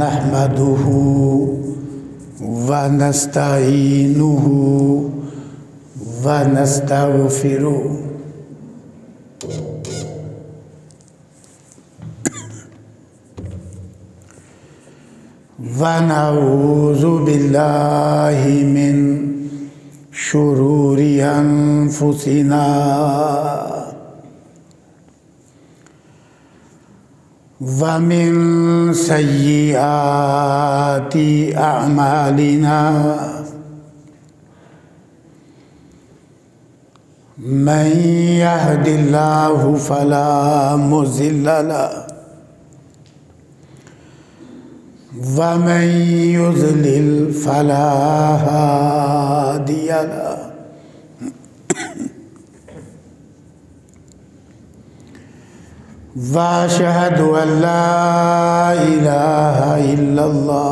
नहमदुहु व नस्ताइनुहु व नस्तगफिरु व नऊज़ु बिल्लाहि मिन शुरूरि अनफुसिना वमिन सय्याति अमालिना मैं यहदिल्लाहु फला मुज़िल्ला वमन युज़लिल फला हादिया वाशहद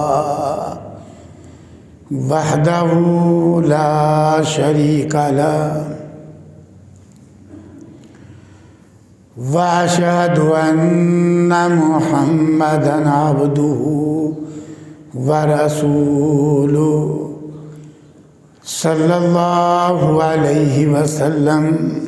वहदहू ला शरीक ला वाशहद मुहम्मदन अब्दुहु व रसूलु सल्लल्लाहु अलैहि वसल्लम अम्मा बाद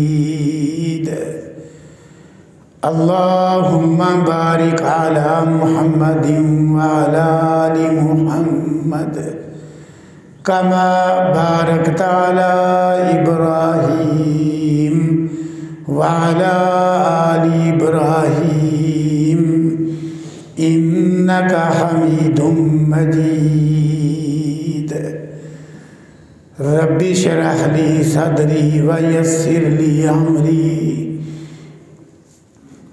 अल्लाहुम्मा बारिक अला मुहम्मद वाला आलि मुहम्मद कमा बारकत अला इब्राहीम वाला आलि इब्राहीम इन्नका हमीदुम मजीद रब्बि शरह ली सदरी व यस्सिर ली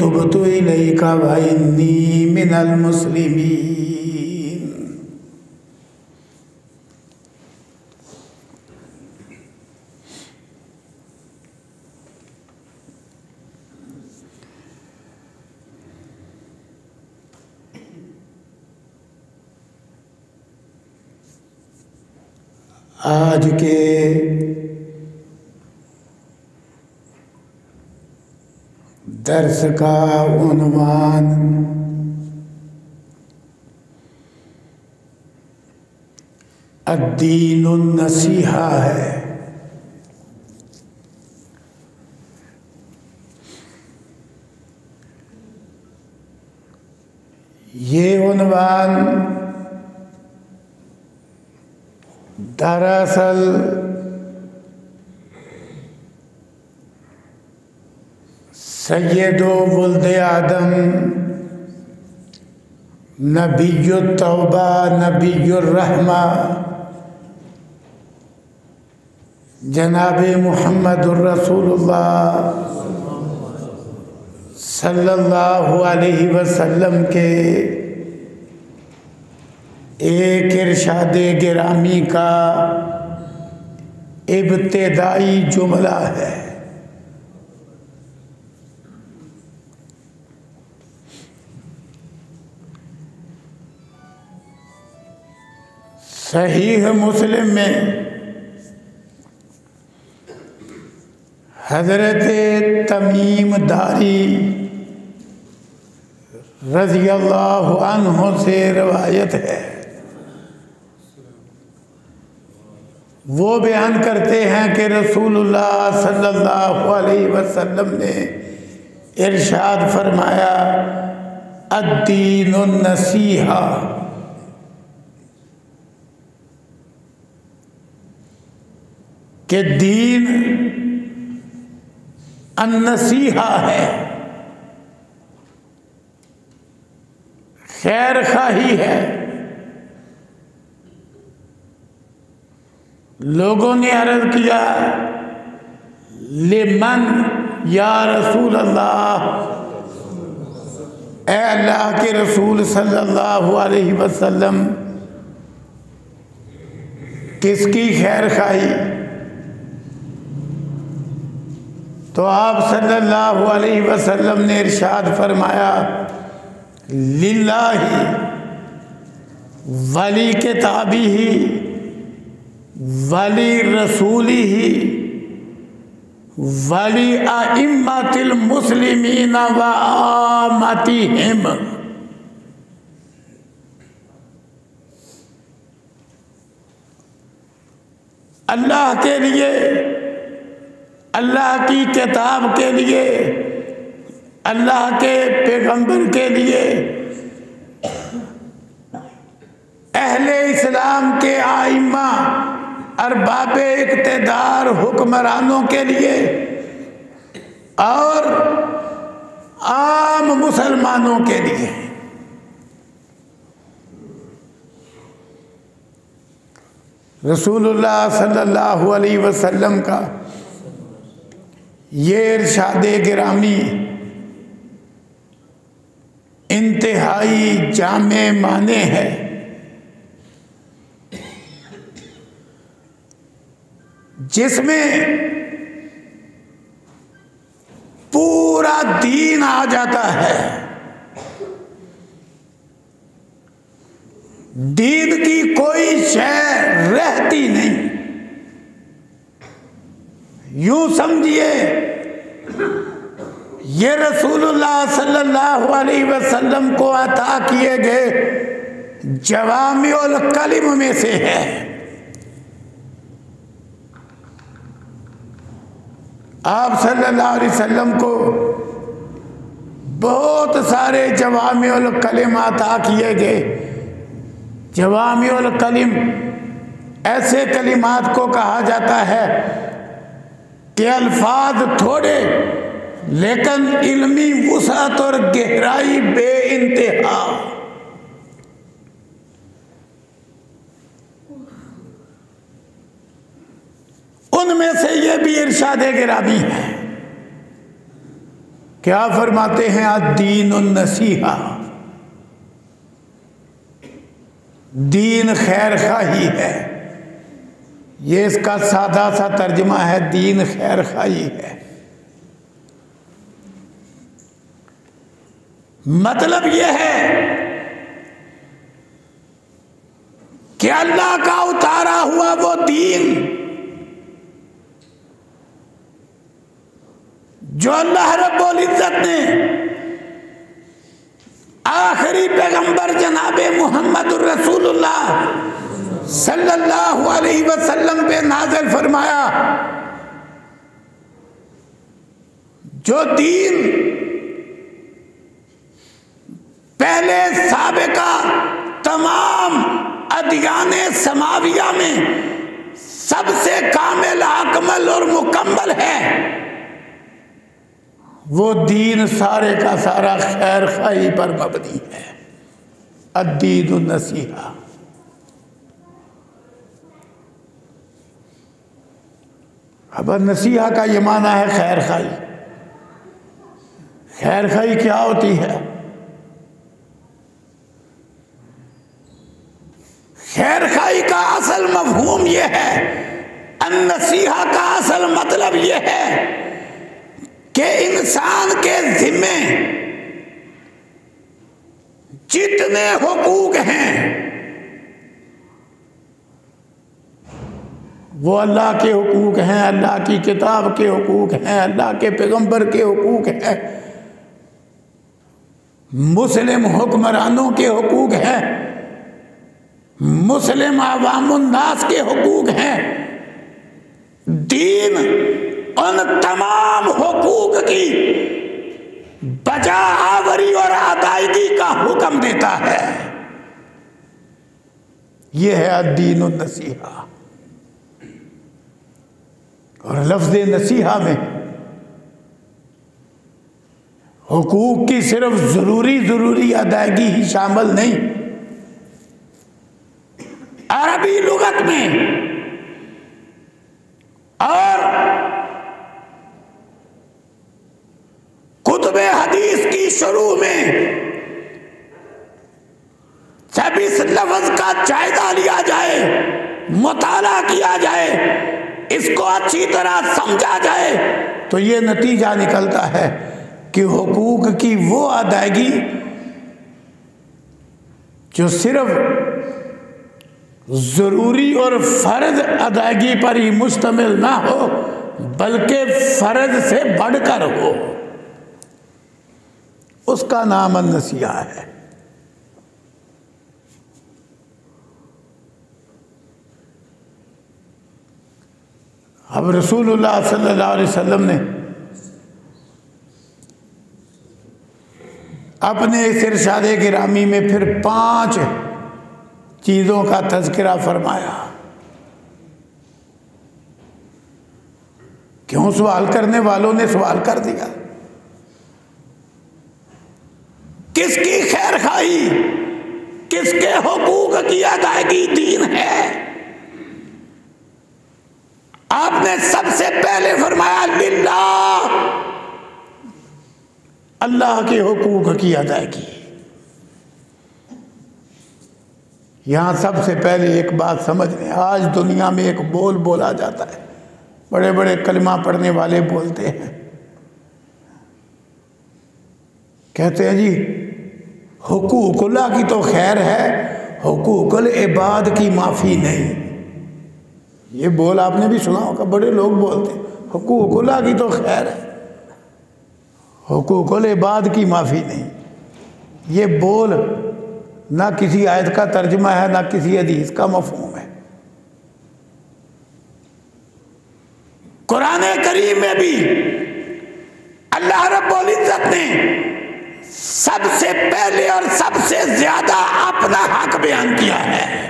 तुबतु इलैका व इन्नी मिनल मुस्लिमीन आज के दर्स का उन्वान अद्दीन नसीहा है। ये उन्वान दरअसल सैद वल्द आदम। नबी तौबा नबी रहमा। जनाब मोहम्मद अलैहि वसल्लम के एक इरशाद गिरामी का इब्तदाई जुमला है। सही मुस्लिम में। हज़रत तमीम दारी रज़ी अल्लाह से रवायत है। वो बयान करते हैं कि रसूलुल्लाह सल्लल्लाहु अलैहि वसल्लम ने इरशाद फरमाया अद्दीन नसीहा। के दीन अनसीहा है। खैर खाही है। लोगों ने अर्ज़ किया, लेमन या रसूल अल्लाह अल्लाह के रसूल सल्लल्लाहु अलैहि वसल्लम, किसकी खैर खाही तो आप सल्लल्लाहु अलैहि वसल्लम ने इरशाद फरमाया, लिल्लाही वली किताबी ही, वली रसूली ही, वली आइम्मतिल मुस्लिमीन व आमतिहिम। अल्लाह के लिए अल्लाह की किताब के लिए, अल्लाह के पैगंबर के लिए, अहले इस्लाम के आइमा अरबाब इकतदार हुक्मरानों के लिए, और आम मुसलमानों के लिए। रसूलुल्लाह सल्लल्लाहु अलैहि वसल्लम का ये इरशाद गिरामी। इंतहाई जामे माने है। जिसमें पूरा दीन आ जाता है। दीन की कोई शय रहती नहीं। यूँ समझिए, ये रसूलुल्लाह सल्लल्लाहु अलैहि वसल्लम को अता किए गए जवामिल कलिम में से है। आप सल्लल्लाहु अलैहि वसल्लम को बहुत सारे जवामिल कलिम अता किए गए। जवामिल कलिम ऐसे कलिमात को कहा जाता है कि अल्फाज थोड़े, लेकिन इल्मी वसत और गहराई बे इंतहा उनमें से ये भी इरशाद गिरामी है। क्या फरमाते हैं अदीन नसीहा दीन खैर खाही है। ये इसका सादा सा तर्जमा है, दीन खैर खाई है। मतलब यह है कि अल्लाह का उतारा हुआ वो दीन जो अल्लाह रब्बुल इज़्ज़त ने आखिरी पैगंबर जनाबे मोहम्मद रसूलुल्लाह सल्लल्लाहु अलैहि वसल्लम पे नाजल फरमाया, जो दीन पहले सबका तमाम अदियान समाविया में सबसे कामिल अकमल और मुकम्मल है, वो दीन सारे का सारा खैर खाई पर मबनी है। अदीन नसीहा। अब नसीहा का ये माना है खैर खाई। खैर खाई क्या होती है? खैर खाई का असल मफहूम यह है नसीहा का असल मतलब यह है कि इंसान के जिम्मे जितने हकूक हैं वो अल्लाह के हकूक हैं, अल्लाह की किताब के हकूक हैं, अल्लाह के पैगंबर के हकूक हैं। मुस्लिम हुक्मरानों के हकूक हैं। मुस्लिम अवामनास के हकूक हैं। दीन उन तमाम हकूक की बजा आवरी और अदायगी का हुक्म देता है। यह है अदीन नसीहा। और लफ्ज नसीहा में हुकूक की सिर्फ़ ज़रूरी ज़रूरी अदायगी ही शामिल नहीं, अरबी लुगत में और कुतुब हदीस की शुरू में जब इस लफ्ज का जायजा लिया जाए, मुताला किया जाए इसको अच्छी तरह समझा जाए। तो ये नतीजा निकलता है कि हकूक की वो अदायगी जो सिर्फ़ ज़रूरी और फ़र्ज़ अदायगी पर ही मुश्तमिल ना हो, बल्कि फ़र्ज़ से बढ़कर हो, उसका नाम नसिया है। अब रसूलुल्लाह सल्लल्लाहु अलैहि वसल्लम ने अपने इस गिरामी में फिर पाँच चीज़ों का तस्करा फरमाया। क्यों सवाल करने वालों ने सवाल कर दिया? किसकी खैर खाई? किसके हकूक की अदायगी दीन है? आपने सबसे पहले फरमाया, लिल्ला। अल्लाह के हकूक की अदायगी। यहाँ सबसे पहले एक बात समझ लें आज दुनिया में एक बोल बोला जाता है। बड़े बड़े कलमा पढ़ने वाले बोलते हैं। कहते हैं, जी हुकूकुल्ला की तो खैर है हुकूकुल इबाद की माफ़ी नहीं। ये बोल आपने भी सुना होगा, बड़े लोग बोलते हुकूकुल्ला की तो खैर है। हुकूकुल इबाद की माफ़ी नहीं। ये बोल ना किसी आयत का तर्जमा है, ना किसी हदीस का मफहूम है। कुरान करीम में भी अल्लाह रब्बुल इज़्ज़त ने सबसे पहले और सबसे ज़्यादा अपना हक बयान किया है।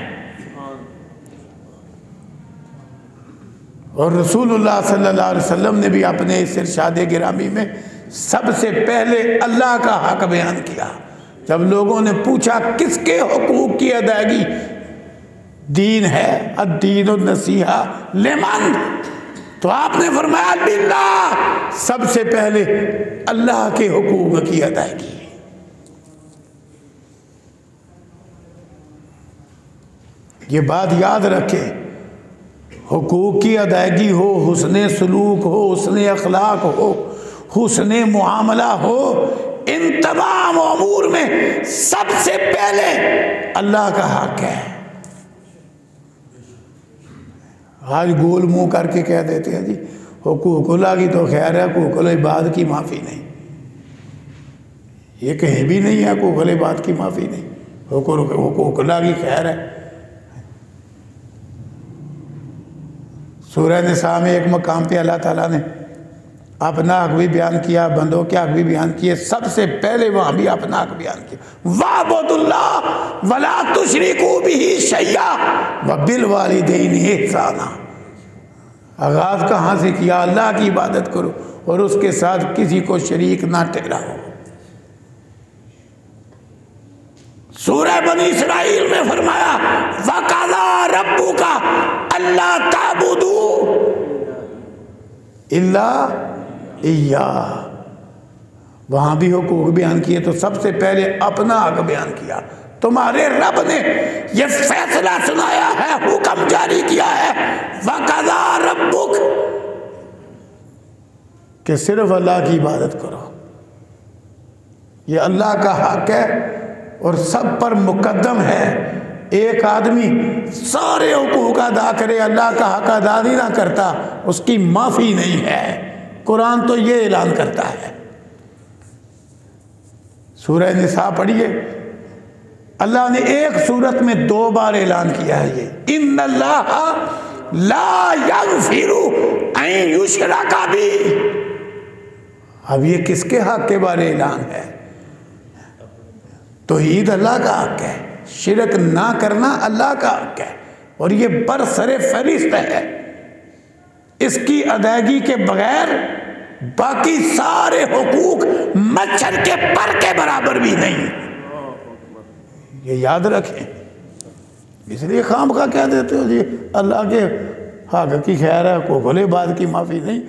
और रसूलुल्लाह सल्लल्लाहु अलैहि वसल्लम ने भी अपने इस इरशाद गिरामी में सबसे पहले अल्लाह का हक बयान किया। जब लोगों ने पूछा, किसके हकूक की अदायगी? दीन है अदीन नसीहा लेमन तो आपने फरमाया बिल्ला सबसे पहले अल्लाह के हुकूक की अदायगी। ये बात याद रखें हुकूक की अदायगी हो, हुसन सलूक हो, हुसन अखलाक हो, हुसन मामला हो, इन तमाम अमूर में सबसे पहले अल्लाह का हक है। आज गोल मुँह करके कह देते हैं जी हुकूकुल्ला की तो खैर है हुकूकुल इबाद की माफ़ी नहीं। ये कहीं भी नहीं है हुकूकुल इबाद की माफ़ी नहीं। हुकूकुल्ला की खैर है। सूर्य निसा में एक मकाम पे अल्लाह ताला ने अपना हक भी बयान किया, बंदों के हक भी बयान किए। सबसे पहले वहाँ भी अपना हक बयान किया। वाबुल्ला वला तुशरी को भी शैया व बिल वाली एहसाना। आगाज़ कहाँ से किया? अल्लाह की इबादत करो और उसके साथ किसी को शरीक ना ठहराओ। सूर्य बनी इसराइल में फरमाया, वकाला रब्बू का अल्लाह ताबुदू इल्ला इया वहाँ भी हुकूक बयान किए तो सबसे पहले अपना हक बयान किया। तुम्हारे रब ने यह फैसला सुनाया है, हुक्म जारी किया है, वकाला रब्बुक कि सिर्फ़ अल्लाह की इबादत करो। ये अल्लाह का हक है और सब पर मुकदम है। एक आदमी सारे हकूक अदा करे, अल्लाह का हक अदा ही ना करता, उसकी माफ़ी नहीं है। कुरान तो ये ऐलान करता है। सूरह निसा पढ़िए। अल्लाह ने एक सूरत में दो बार ऐलान किया है ये। इन अल्लाह ला का भी अब ये किसके हक के बारे ऐलान है? तो ईद अल्लाह का हक है। शिरक ना करना अल्लाह का हक है। और ये बरसरे फहरिस्त है। इसकी अदायगी के बगैर बाकी सारे हकूक मच्छर के पर के बराबर भी नहीं। ये याद रखें। इसलिए खाम का क्या देते हो जी, अल्लाह के हक की खैर है, हकूक बात की माफ़ी नहीं।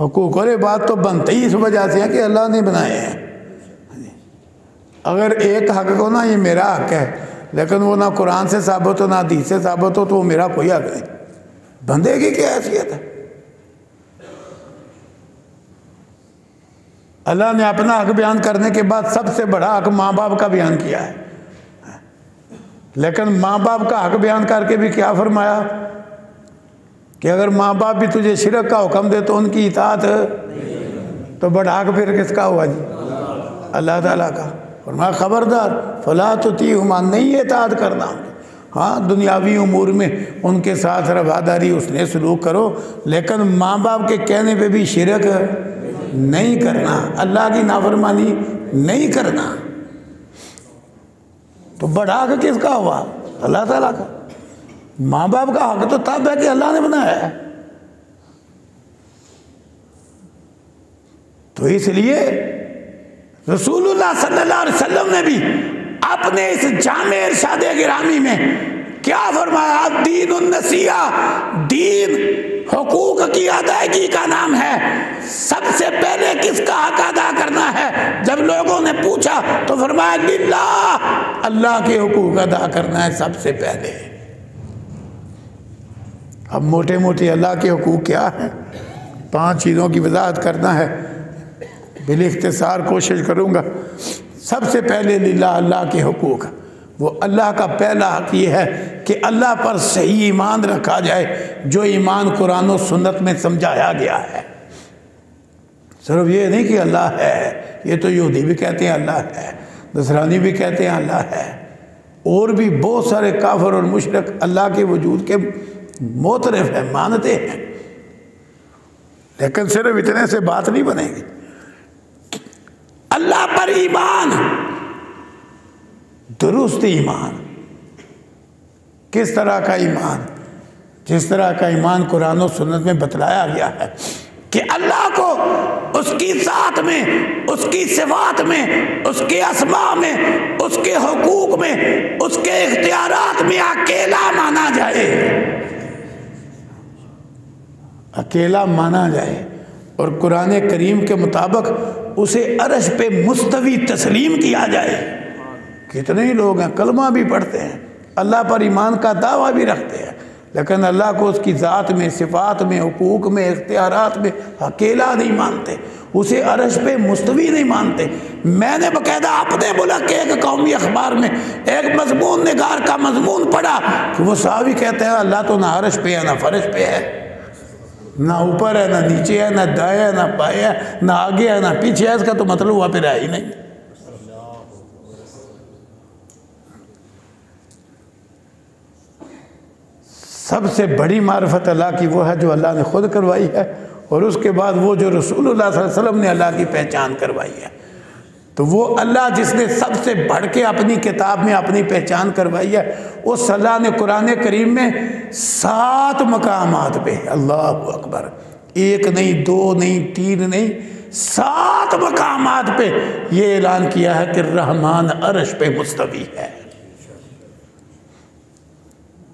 हकूक बात तो बनते ही इस वजह से है कि अल्लाह ने बनाए हैं। अगर एक हक को ना ये मेरा हक है, लेकिन वो ना कुरान से साबित हो, ना दी से साबित हो तो वो मेरा कोई हक नहीं। बंदे की क्या हैसियत है? अल्लाह ने अपना हक बयान करने के बाद सबसे बड़ा हक माँ बाप का बयान किया है। लेकिन माँ बाप का हक बयान करके भी क्या फरमाया? कि अगर माँ बाप भी तुझे शिरक का हुक्म दे तो उनकी इतात तो बड़ा हक फिर किसका हुआ जी? अल्लाह ताला का। और मैं खबरदार, फला तो ती हुमान नहीं एतात करना। हाँ दुनियावी उमूर में उनके साथ रवादारी, उसने सलूक करो, लेकिन माँ बाप के कहने पे भी शिरक नहीं करना। अल्लाह की नाफरमानी नहीं करना। तो बड़ा हक किसका हुआ? अल्लाह ताला का। माँ बाप का हक तो तब है कि अल्लाह ने बनाया है। तो इसलिए रसूलुल्लाह सल्लल्लाहु अलैहि वसल्लम ने भी अपने इस जाम इरशाद गिरामी में क्या फरमाया? दीन नसिया दीन हकूक की अदायगी का नाम है। सबसे पहले किसका हक अदा करना है? जब लोगों ने पूछा तो फरमाया लिल्ला अल्लाह के हकूक अदा करना है सबसे पहले। अब मोटे मोटे अल्लाह के हकूक क्या है? पाँच चीज़ों की वजाहत करना है। बिल इख्तसार कोशिश करूँगा। सबसे पहले लीला अल्लाह के हकूक़। वो अल्लाह का पहला हक ये है कि अल्लाह पर सही ईमान रखा जाए, जो ईमान कुरान और सुन्नत में समझाया गया है। सिर्फ़ ये नहीं कि अल्लाह है, ये तो यहूदी भी कहते हैं अल्लाह है दसरानी भी कहते हैं अल्लाह है। और भी बहुत सारे काफर और मुशरक अल्लाह के वजूद के मोतरफ हैं, मानते हैं। लेकिन सिर्फ़ इतने से बात नहीं बनेगी। अल्लाह पर ईमान। दुरुस्त ईमान। किस तरह का ईमान? जिस तरह का ईमान कुरान और सुन्नत में बतलाया गया है कि अल्लाह को उसकी साथ में, उसकी सिफात में, उसके असमा में, उसके हकूक में, उसके इख्तियार में अकेला माना जाए। अकेला माना जाए। और कुरान करीम के मुताबिक उसे अरश पे मुस्तवी तस्लीम किया जाए। कितने ही लोग हैं, कलमा भी पढ़ते हैं, अल्लाह पर ईमान का दावा भी रखते हैं, लेकिन अल्लाह को उसकी ज़ात में, सिफात में, हकूक़ में इख्तियार में अकेला नहीं मानते, उसे अरश पे मुस्तवी नहीं मानते। मैंने बकायदा अपने बोला कि एक कौमी अखबार में एक मजमून निगार का मजमून पढ़ा कि वो साहब कहते हैं, अल्लाह तो ना अरश पे है, ना फर्श पे है। ना ऊपर है, ना नीचे है, ना दाया है ना पाया है ना आगे है, ना पीछे है, इसका तो मतलब हुआ फिर है ही नहीं। सबसे बड़ी मार्फत अल्लाह की वो है जो अल्लाह ने खुद करवाई है, और उसके बाद वो जो रसूलुल्लाह सल्लल्लाहु अलैहि वसल्लम ने अल्लाह की पहचान करवाई है। तो वो अल्लाह जिसने सबसे बढ़ के अपनी किताब में अपनी पहचान करवाई है, उस अल्लाह ने कुरान करीम में सात मकाम पे, अल्लाह अकबर, एक नहीं, दो नहीं, तीन नहीं, सात मकाम पे ये ऐलान किया है कि रहमान अरश पे मुस्तवी है।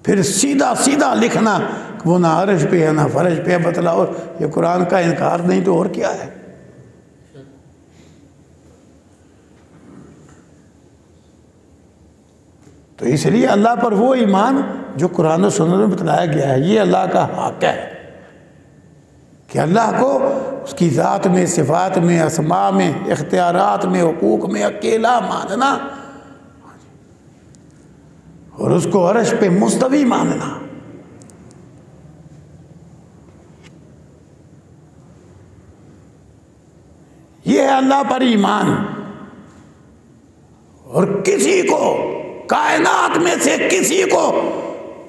फिर सीधा सीधा लिखना, वो ना अरश पे है, ना फर्श पे है, बतलाओ, ये कुरान का इनकार नहीं तो और क्या है? तो इसलिए अल्लाह पर वो ईमान जो कुरान सुनने में बतलाया गया है, ये अल्लाह का हक है कि अल्लाह को उसकी ज़ात में, सिफात में, असमा में इख्तियार में, हकूक़ में अकेला मानना और उसको अरश पे मुस्तवी मानना। ये है अल्लाह पर ईमान और किसी को कायनात में से किसी को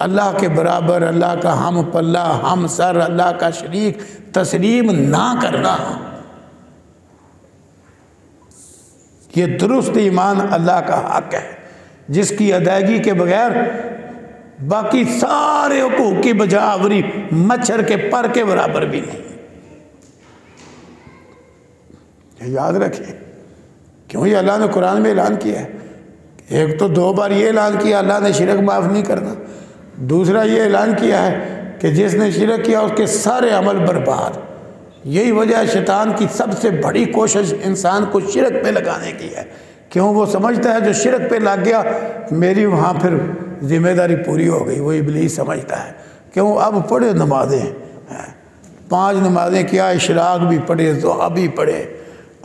अल्लाह के बराबर, अल्लाह का हम पल्ला, हम सर, अल्लाह का शरीक तस्लीम ना करना। ये दुरुस्त ईमान अल्लाह का हक है, जिसकी अदायगी के बगैर बाकी सारे हकूक की बजावरी मच्छर के पर के बराबर भी नहीं। याद रखिए, क्यों ये अल्लाह ने कुरान में ऐलान किया है? एक तो दो बार ये ऐलान किया, अल्लाह ने शिरक माफ़ नहीं करना। दूसरा ये ऐलान किया है कि जिसने शिरक किया, उसके सारे अमल बर्बाद। यही वजह है शैतान की सबसे बड़ी कोशिश इंसान को शिरक पे लगाने की है। क्यों? वो समझता है जो शिरक पे लग गया, मेरी वहाँ फिर ज़िम्मेदारी पूरी हो गई, वो इबलीस समझता है। क्यों? अब पढ़े नमाजें पाँच नमाजें क्या, इशराक भी पढ़े तो अभी पढ़े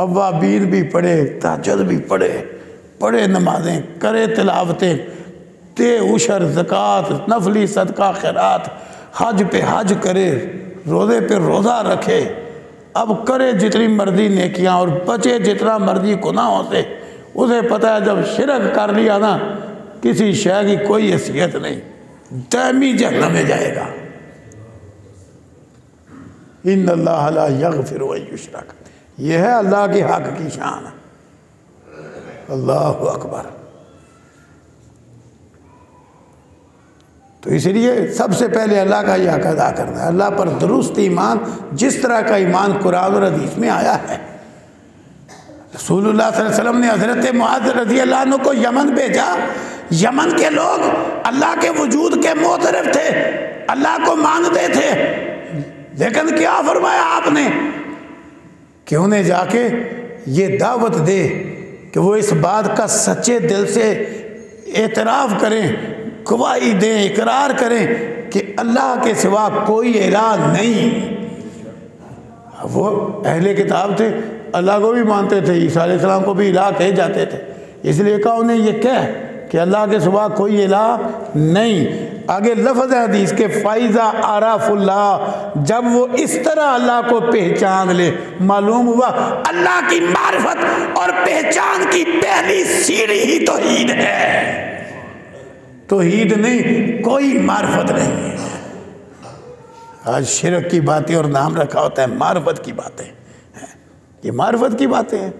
अवाबीन भी पढ़े, ताजद भी पढ़े। पढ़े नमाजें, करे तिलावतें, ते उशर, ज़क़़त, नफली, सदका, खैरात, हज पे हज करे, रोज़े पे रोज़ा रखे। अब करे जितनी मर्ज़ी नेकियाँ और बचे जितना मर्ज़ी गुनाहों से। उसे पता है जब शिरक कर लिया ना, किसी शय की कोई हैसियत नहीं। दैमी जहन में जाएगा। इन अल्लाह यग फिर युशरक। यह है अल्लाह के हक की शान। अल्लाह अकबर। तो इसलिए सबसे पहले अल्लाह का यह अदा करना है। अल्लाह पर दुरुस्त ईमान, जिस तरह का ईमान कुरान और हदीस में आया है। रसूलुल्लाह वसल्लम ने हज़रत मुआज रज़ी अल्लाह को यमन भेजा। यमन के लोग अल्लाह के वजूद के मोतरफ थे, अल्लाह को मानते थे। लेकिन क्या फरमाया आपने? कि उन्हें जाके ये दावत दे? कि वो इस बात का सच्चे दिल से एतराफ़ करें, गवाही दें, इकरार करें कि अल्लाह के सिवा कोई इलाज नहीं वो अहले किताब थे, अल्लाह को भी मानते थे, ईसा को भी इलाह कहे जाते थे। इसलिए कहा उन्हें ये कह कि अल्लाह के सुबह कोई इलाह नहीं। आगे लफज हदीस के फ़ायज़ा आराफुल्ला जब वो इस तरह अल्लाह को पहचान ले, मालूम हुआ अल्लाह की मार्फत और पहचान की पहली सीढ़ी ही तो ईद है। तो ईद नहीं, कोई मार्फत नहीं है। आज शिरक की बातें और नाम रखा होता है, मार्फत की बातें ये मार्फत की बातें हैं।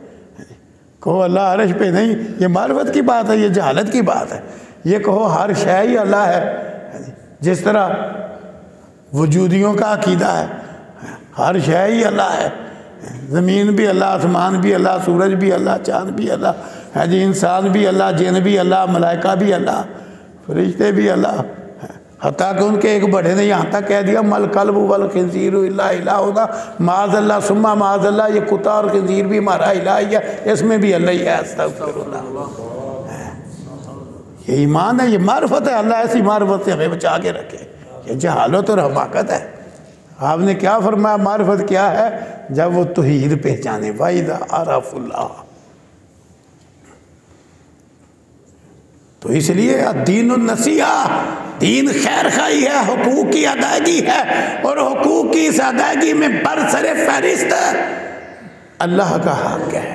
कहो, अल्लाह अरश पे नहीं, ये मार्फत की बात है, ये जहालत की बात है। ये कहो, हर शय ही अल्लाह है। जिस तरह वजूदियों का अकीदा है, हर शय ही अल्लाह है। ज़मीन भी अल्लाह, आसमान भी अल्लाह, सूरज भी अल्लाह, चाँद भी अल्लाह, है जी, इंसान भी अल्लाह, जिन भी अल्लाह, मलाइका भी अल्लाह, फरिश्ते भी अल्लाह। हती कि उनके एक बड़े ने यहाँ तक कह दिया, मल कल वल खंजीर होगा। माज अल्लाह सुम्मा माज अल्लाह ये कुत्ता और खंजीर भी हमारा इला ही है, इसमें भी अल्लाह ही है ये ईमान है, ये मार्फत है, अल्लाह ऐसी मार्फत से हमें बचा के रखे। ये जहालत और हमाकत है। आपने क्या फरमाया, मार्फत क्या है? जब वो तोहीद पहचाने वाहिदा आराफुल्ला तो इसलिए दीन नसीहा, दीन खैर खाई है, हकूक की अदायगी है, और हकूक की इस अदायगी में बरसर फहरिस्त अल्लाह का हक है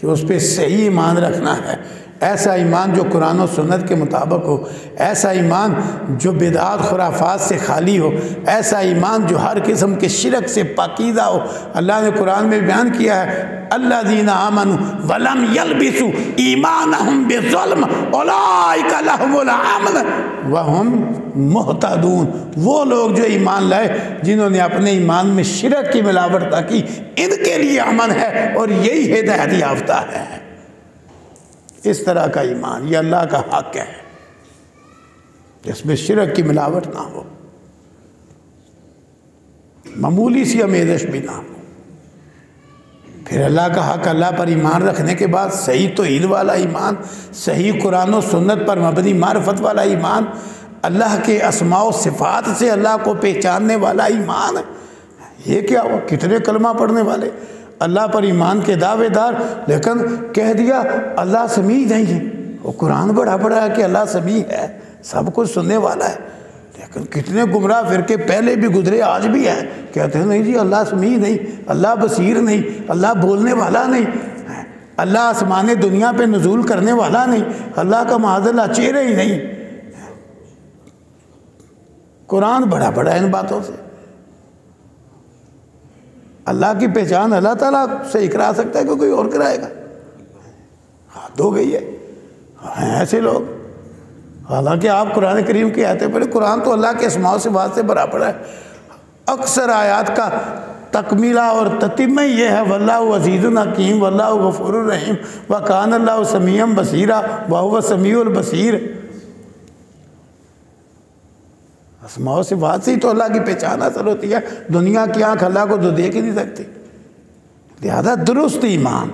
कि उस पर सही ईमान रखना है। ऐसा ईमान जो कुरान और सुन्नत के मुताबिक हो, ऐसा ईमान जो बेदात खुराफात से खाली हो, ऐसा ईमान जो हर किस्म के शिरक से पाकिदा हो। अल्लाह ने कुरान में बयान किया है अल्लाह दीन आमन वलम यलबिसु ईमान हम बेजुल्म वहम मोहतादून। वो लोग जो ईमान लाए, जिन्होंने अपने ईमान में शिरक की मिलावट की, इनके लिए अमन है और यही हिदायत याफ्ता है। इस तरह का ईमान, ये अल्लाह का हक है। जिसमें शिरक की मिलावट ना हो। मामूली सी अमेजश भी ना हो। फिर अल्लाह का हक, अल्लाह पर ईमान रखने के बाद सही तो ईद वाला ईमान, सही कुरान और सुन्नत पर मबनी मार्फत वाला ईमान, अल्लाह के असमाओ सिफात से अल्लाह को पहचानने वाला ईमान, ये क्या हुआ? कितने कलमा पढ़ने वाले? अल्लाह पर ईमान के दावेदार, लेकिन कह दिया, अल्लाह समी नहीं है। वो कुरान बड़ा बड़ा है कि अल्लाह समी है, सब कुछ सुनने वाला है। लेकिन कितने गुमराह फिर के पहले भी गुजरे, आज भी है। कहते हैं, नहीं जी, अल्लाह समी नहीं, अल्लाह बसीर नहीं, अल्लाह बोलने वाला नहीं अल्लाह आसमान दुनिया पे नजूल करने वाला नहीं, अल्लाह का महाजल्ला चेहरे ही नहीं कुरान बड़ा बड़ा है इन बातों से। अल्लाह की पहचान अल्लाह ताला से ही करा सकता है कि कोई और कराएगा? हाथ हो गई है। हैं ऐसे लोग। हालाँकि आप कुरान करीम की आयतें पढ़े, कुरान तो अल्लाह के असमाओं से बात से बराबर है। अक्सर आयात का तकमीला और ततिम ये है वल्ला अज़ीज़ हकीम वल्ला गफूर रहीम, व कान अल्लाह समीम बसीरा वह समी बसीर। असमाओ से ही तो अल्लाह की पहचान हासिल होती है। दुनिया की आँख अल्लाह को तो देख ही नहीं सकती। लिहाजा दुरुस्त ईमान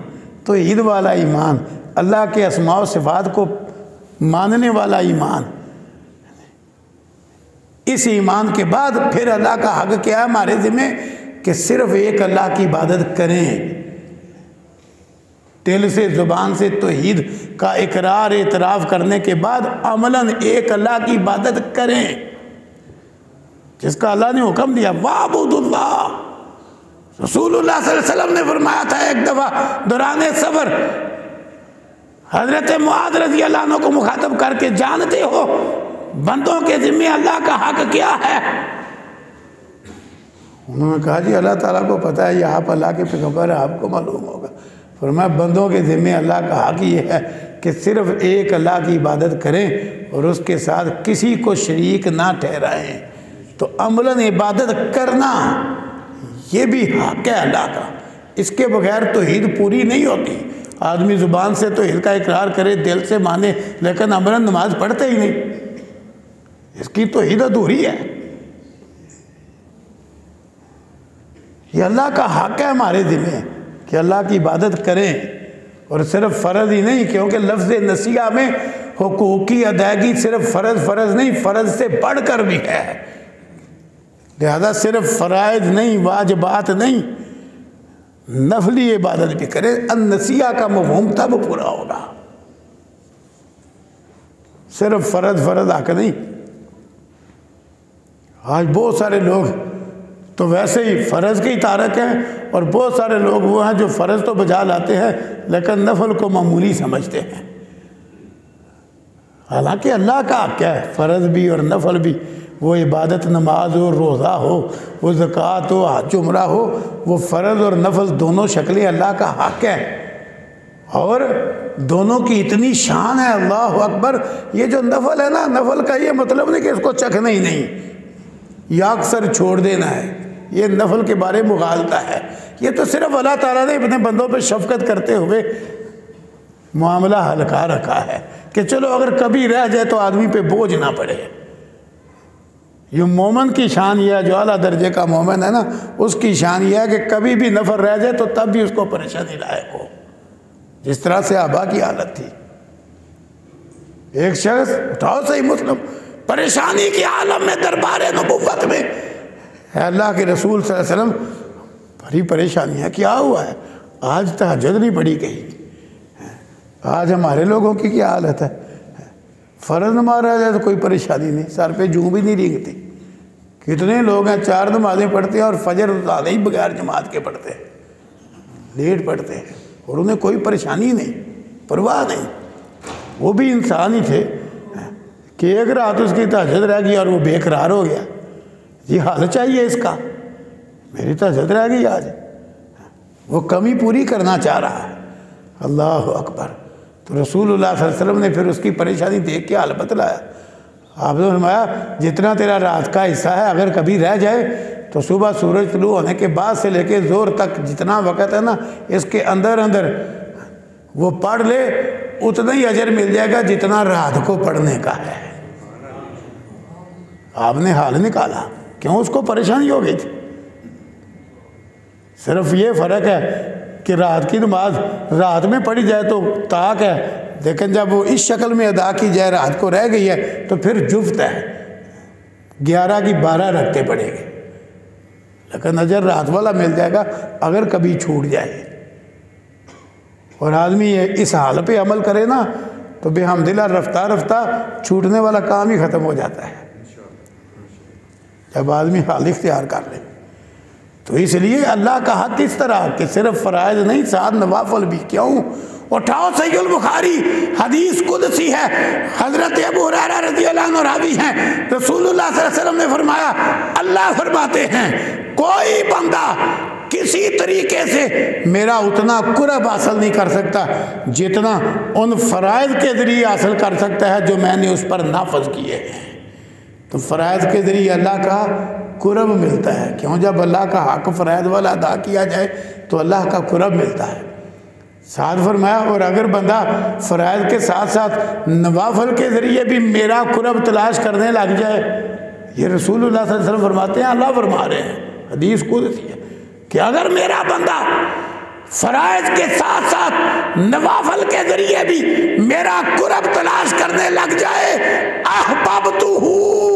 तो ईद वाला ईमान, अल्लाह के असमाओ सिफात को मानने वाला ईमान। इस ईमान के बाद फिर अल्लाह का हक क्या है हमारे ज़िम्मे? कि सिर्फ़ एक अल्लाह की इबादत करें। दिल से, ज़ुबान से तोहीद का इकरार एतराफ़ करने के बाद अमलन एक अल्लाह की इबादत करें। जिसका अल्लाह ने हुक्म दिया वाबुदुल्ला रसूलुल्लाह वसल्लम ने फरमाया था एक दफ़ा, दौरान सबर। हज़रत मुआद रज़ी अल्लाह को मुखातब करके, जानते हो, बंदों के ज़िम्मे अल्लाह का हक क्या है? उन्होंने कहा, जी, अल्लाह ताला को पता है आप अल्लाह के पैगंबर है, आपको मालूम होगा। फरमाया, बंदों के ज़िम्मे अल्लाह का हक ये है कि सिर्फ़ एक अल्लाह की इबादत करें और उसके साथ किसी को शरीक ना ठहराएँ। तो अमलन इबादत करना, ये भी हक है अल्लाह का। इसके बगैर तो ईद पूरी नहीं होती। आदमी ज़ुबान से तो ईद का इकरार करे, दिल से माने, लेकिन अमलन नमाज़ पढ़ते ही नहीं। इसकी तो ईद अधूरी है। ये अल्लाह का हक है हमारे दिल कि अल्लाह की इबादत करें। और सिर्फ़ फ़र्ज़ ही नहीं, क्योंकि लफ्ज़ नसीहा में हकूक़ अदायगी सिर्फ़ फ़र्ज़ फ़र्ज़ नहीं, फ़र्ज़ से बढ़ कर भी है। लिहाजा सिर्फ़ फ़राइज नहीं, वाजबात नहीं, नफली इबादत भी करे नसिया का मफहम तब पूरा होगा। सिर्फ़ फ़र्ज़ फ़र्ज़ आक नहीं। आज बहुत सारे लोग तो वैसे ही फ़र्ज़ के ही तारक हैं और बहुत सारे लोग वो हैं जो फ़र्ज़ तो बजा लाते हैं, लेकिन नफल को मामूली समझते हैं। हालाँकि अल्लाह का क्या है? फ़र्ज़ भी और नफल भी। वो इबादत नमाज़ हो, रोज़ा हो, वो ज़क़़त हो, हज, उम्र हो, वो फ़र्ज़ और नफल दोनों शक्लें अल्लाह का हक है। और दोनों की इतनी शान है, अल्लाह अकबर, ये जो नफल है ना, नफल का ये मतलब नहीं कि इसको चखना ही नहीं। या अक्सर छोड़ देना है। ये नफल के बारे में मुगालता है। ये तो सिर्फ़ अल्लाह ताला ने अपने बंदों पर शफकत करते हुए मामला हल्का रखा है कि चलो अगर कभी रह जाए तो आदमी पे बोझ ना पड़े। ये मोमन की शान यह है, जो अला दर्जे का मोमन है ना, उसकी शान यह है कि कभी भी नफर रह जाए तो तब भी उसको परेशानी लायक हो। जिस तरह से आबा की हालत थी। एक शख्स, उठाओ सही मुस्लिम, परेशानी के आलम में, दरबार नबूवत में। अल्लाह के रसूल वसल्लम, बड़ी परेशानी है क्या हुआ है? आज तहजद नहीं पड़ी कहीं। आज हमारे लोगों की क्या हालत है? फ़र्ज़ नमाज़ रह जाए तो कोई परेशानी नहीं। सर पे जूँ भी नहीं रेंगती। कितने लोग हैं, चार नमाजें पढ़ते हैं और फजर ज़्यादा ही बगैर जमात के पढ़ते हैं। लेट पढ़ते हैं। और उन्हें कोई परेशानी नहीं, परवाह नहीं। वो भी इंसान ही थे। कि एक रात उसकी तहजद रह गई और वो बेकरार हो गया। ये हाल चाहिए इसका। मेरी तहजद रह गई आज। वो कमी पूरी करना चाह रहा है। अल्लाह अकबर। तो रसूल वसल्लम ने फिर उसकी परेशानी देख के हाल बतलाया। आपने फरमाया, जितना तेरा रात का हिस्सा है, अगर कभी रह जाए तो सुबह सूरज तुलू होने के बाद से लेके ज़ोर तक जितना वक़्त है ना, इसके अंदर अंदर वो पढ़ ले, उतना ही अजर मिल जाएगा जितना रात को पढ़ने का है। आपने हाल निकाला। क्यों उसको परेशानी हो गई थी? सिर्फ़ ये फ़र्क है कि रात की नमाज़ रात में पढ़ी जाए तो ताक है। लेकिन जब वो इस शक्ल में अदा की जाए, रात को रह गई है तो फिर जुफ्त है। ग्यारह की बारह रखते पड़ेंगे। लेकिन नज़र रात वाला मिल जाएगा, अगर कभी छूट जाए। और आदमी ये इस हाल पे अमल करे ना तो बेहमदिल्ला रफ्ता रफ्ता छूटने वाला काम ही ख़त्म हो जाता है। जब आदमी हाल इख्तियार कर ले। तो इसलिए अल्लाह का हक इस तरह कि सिर्फ़ फ़राइज नहीं, साथ नवाफल भी क्यों? उठाओ सैल बुखारी, हदीस कुदसी है। हज़रत अबू रज़ी रावी हैं। रसूलुल्लाह वसल्लम ने फरमाया, अल्लाह फरमाते हैं, कोई बंदा किसी तरीके से मेरा उतना कुरब हासिल नहीं कर सकता, जितना उन फ़राइज के ज़रिए हासिल कर सकता है जो मैंने उस पर नाफज किए हैं। तो फ़राइज के ज़रिए अल्लाह का कुरब मिलता है। क्यों? जब अल्लाह का हक फ़राइज वाला अदा किया जाए तो अल्लाह का कुरब मिलता है। साथ फरमाया, और अगर बंदा फ़राइज के साथ साथ नवाफल के ज़रिए भी मेरा कुरब तलाश करने लग जाए, ये रसूल वसल्लम फरमाते हैं, अल्लाह फरमा रहे हैं। हदीस को है कि अगर मेरा बंदा फ़राइज के साथ साथ नवाफल के ज़रिए भी मेरा कुरब तलाश करने लग जाए अहबब तू हूँ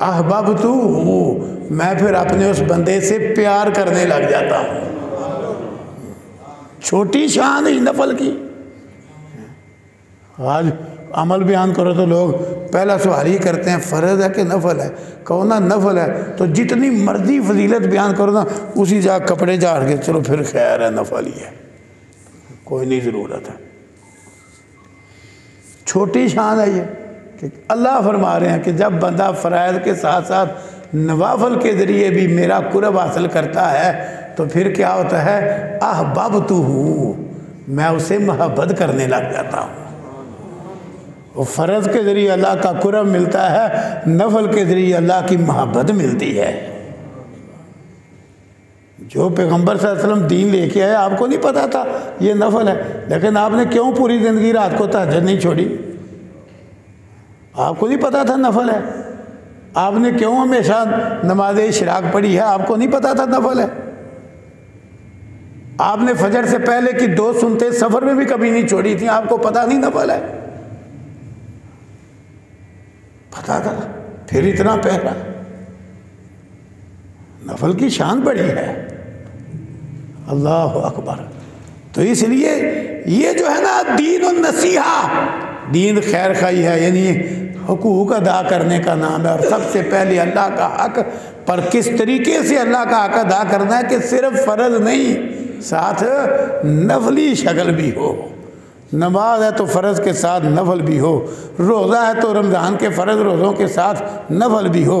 अहबब तू हूँ मैं फिर अपने उस बंदे से प्यार करने लग जाता हूँ। छोटी शान ही नफल की। आज अमल बयान करो तो लोग, पहला सवाल ही करते हैं, फ़र्ज़ है कि नफल है? कहो ना, नफल है तो जितनी मर्ज़ी फजीलत बयान करो ना, उसी जा कपड़े झाड़ के, चलो फिर खैर है, नफल ही है। कोई नहीं, ज़रूरत है। छोटी शान है ये। कि अल्लाह फरमा रहे हैं कि जब बंदा फ़रायद के साथ साथ नवाफल के ज़रिए भी मेरा कुरब हासिल करता है तो फिर क्या होता है? आह बब तू हूँ मैं उसे महब्बत करने लग जाता हूँ। वो फ़र्ज़ के ज़रिए अल्लाह का कुरब मिलता है, नफल के ज़रिए अल्लाह की मोहब्बत मिलती है। जो पैगंबर वसल्लम दीन लेके आए, आपको नहीं पता था ये नफल है। लेकिन आपने क्यों पूरी ज़िंदगी रात को तहजद नहीं छोड़ी? आपको नहीं पता था नफल है। आपने क्यों हमेशा नमाज़ शराक पढ़ी है? आपको नहीं पता था नफल है। आपने फजर से पहले की दो सुनते सफ़र में भी कभी नहीं छोड़ी थी। आपको पता नहीं नफल है। पता था। फिर इतना पहरा नफल की शान बड़ी है। अल्लाह अकबर। तो इसलिए ये जो है ना दीन और नसीहा, दीन खैर खाई है, यानी हकूक अदा करने का नाम है और सबसे पहले अल्लाह का हक पर किस तरीके से अल्लाह का हक अदा करना है कि सिर्फ़ फ़र्ज़ नहीं, साथ नफली शक्ल भी हो। नमाज़ है तो फ़र्ज़ के साथ नफल भी हो, रोज़ा है तो रमज़ान के फ़र्ज़ रोज़ों के साथ नफल भी हो,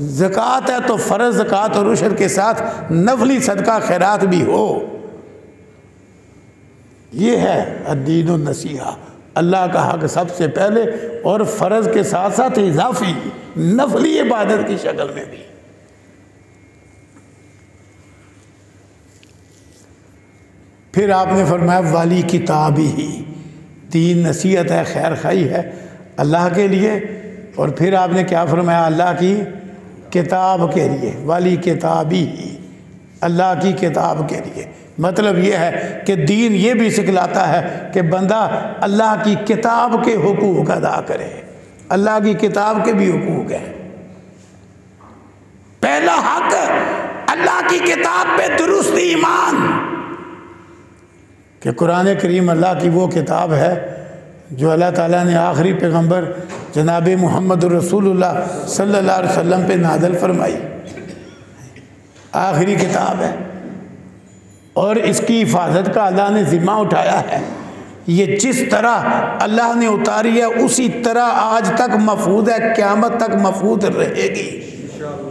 ज़क़़त है तो फ़र्ज़ ज़क़़त और रुशर के साथ नफली सदका खैरात भी हो। ये है अदीन नसीहा। अल्लाह का हक सबसे पहले और फ़र्ज़ के साथ साथ इजाफी, नफली इबादत की शक्ल में भी। फिर आपने फरमाया, वाली किताब ही, तीन नसीहत है, खैर खाई है अल्लाह के लिए। और फिर आपने क्या फरमाया, अल्लाह की किताब के लिए, वाली किताबी ही, अल्लाह की किताब के लिए। मतलब ये है कि दीन ये भी सिखलाता है कि बंदा अल्लाह की किताब के हुकूक अदा करे। अल्लाह की किताब के भी हुकूक हैं। पहला हक, अल्लाह की किताब पे दुरुस्त ईमान। कि कुरान करीम अल्लाह की वो किताब है जो अल्लाह ताला ने आखिरी पैगंबर जनाब मोहम्मद रसूलुल्लाह सल्लल्लाहु अलैहि वसल्लम पे नादल फरमाई। आखिरी किताब है। और इसकी हिफाजत का अल्लाह ने ज़िम्मा उठाया है। ये जिस तरह अल्लाह ने उतारी है, उसी तरह आज तक मफूद है, क़्यामत तक मफूद रहेगी।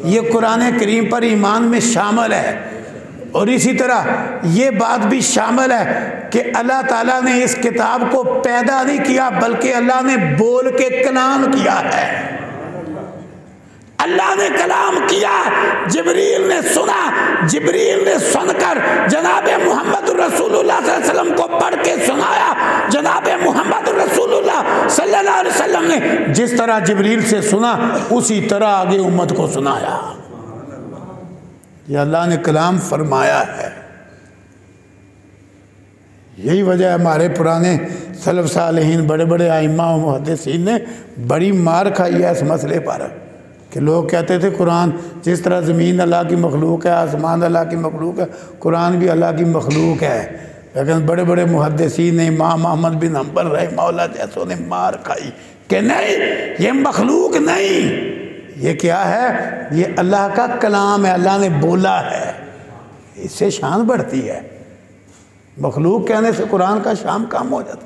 ये कुरान करीम पर ईमान में शामिल है और इसी तरह ये बात भी शामिल है कि अल्लाह ताला ने इस किताब को पैदा नहीं किया, बल्कि अल्लाह ने बोल के कलाम किया है। अल्लाह ने कलाम किया। जबरील ने सुना। जबरील ने सुनकर जनाब मोहम्मद रसूलुल्लाह को पढ़ के सुनाया। जनाब मोहम्मद रसूलुल्लाह सल्लल्लाहु अलैहि वसल्लम ने जिस तरह जबरील से सुना, उसी तरह आगे उम्मत को सुनाया। ये अल्लाह ने कलाम फरमाया है। यही वजह हमारे पुराने सलफ सालहीन बड़े बड़े आइमा मुहदसिन ने बड़ी मार खाई है इस मसले पर। कि लोग कहते थे, कुरान जिस तरह ज़मीन अल्लाह की मखलूक है, आसमान अल्लाह की मखलूक है, कुरान भी अल्लाह की मखलूक है। लेकिन बड़े बड़े मुहदसिन ने, इमाम अहमद बिन हम्बल रहे, मौला जैसों ने मार खाई कि नहीं, ये मखलूक नहीं। ये क्या है? ये अल्लाह का कलाम है, अल्लाह ने बोला है। इससे शान बढ़ती है। मखलूक कहने से कुरान का शाम कम हो जाता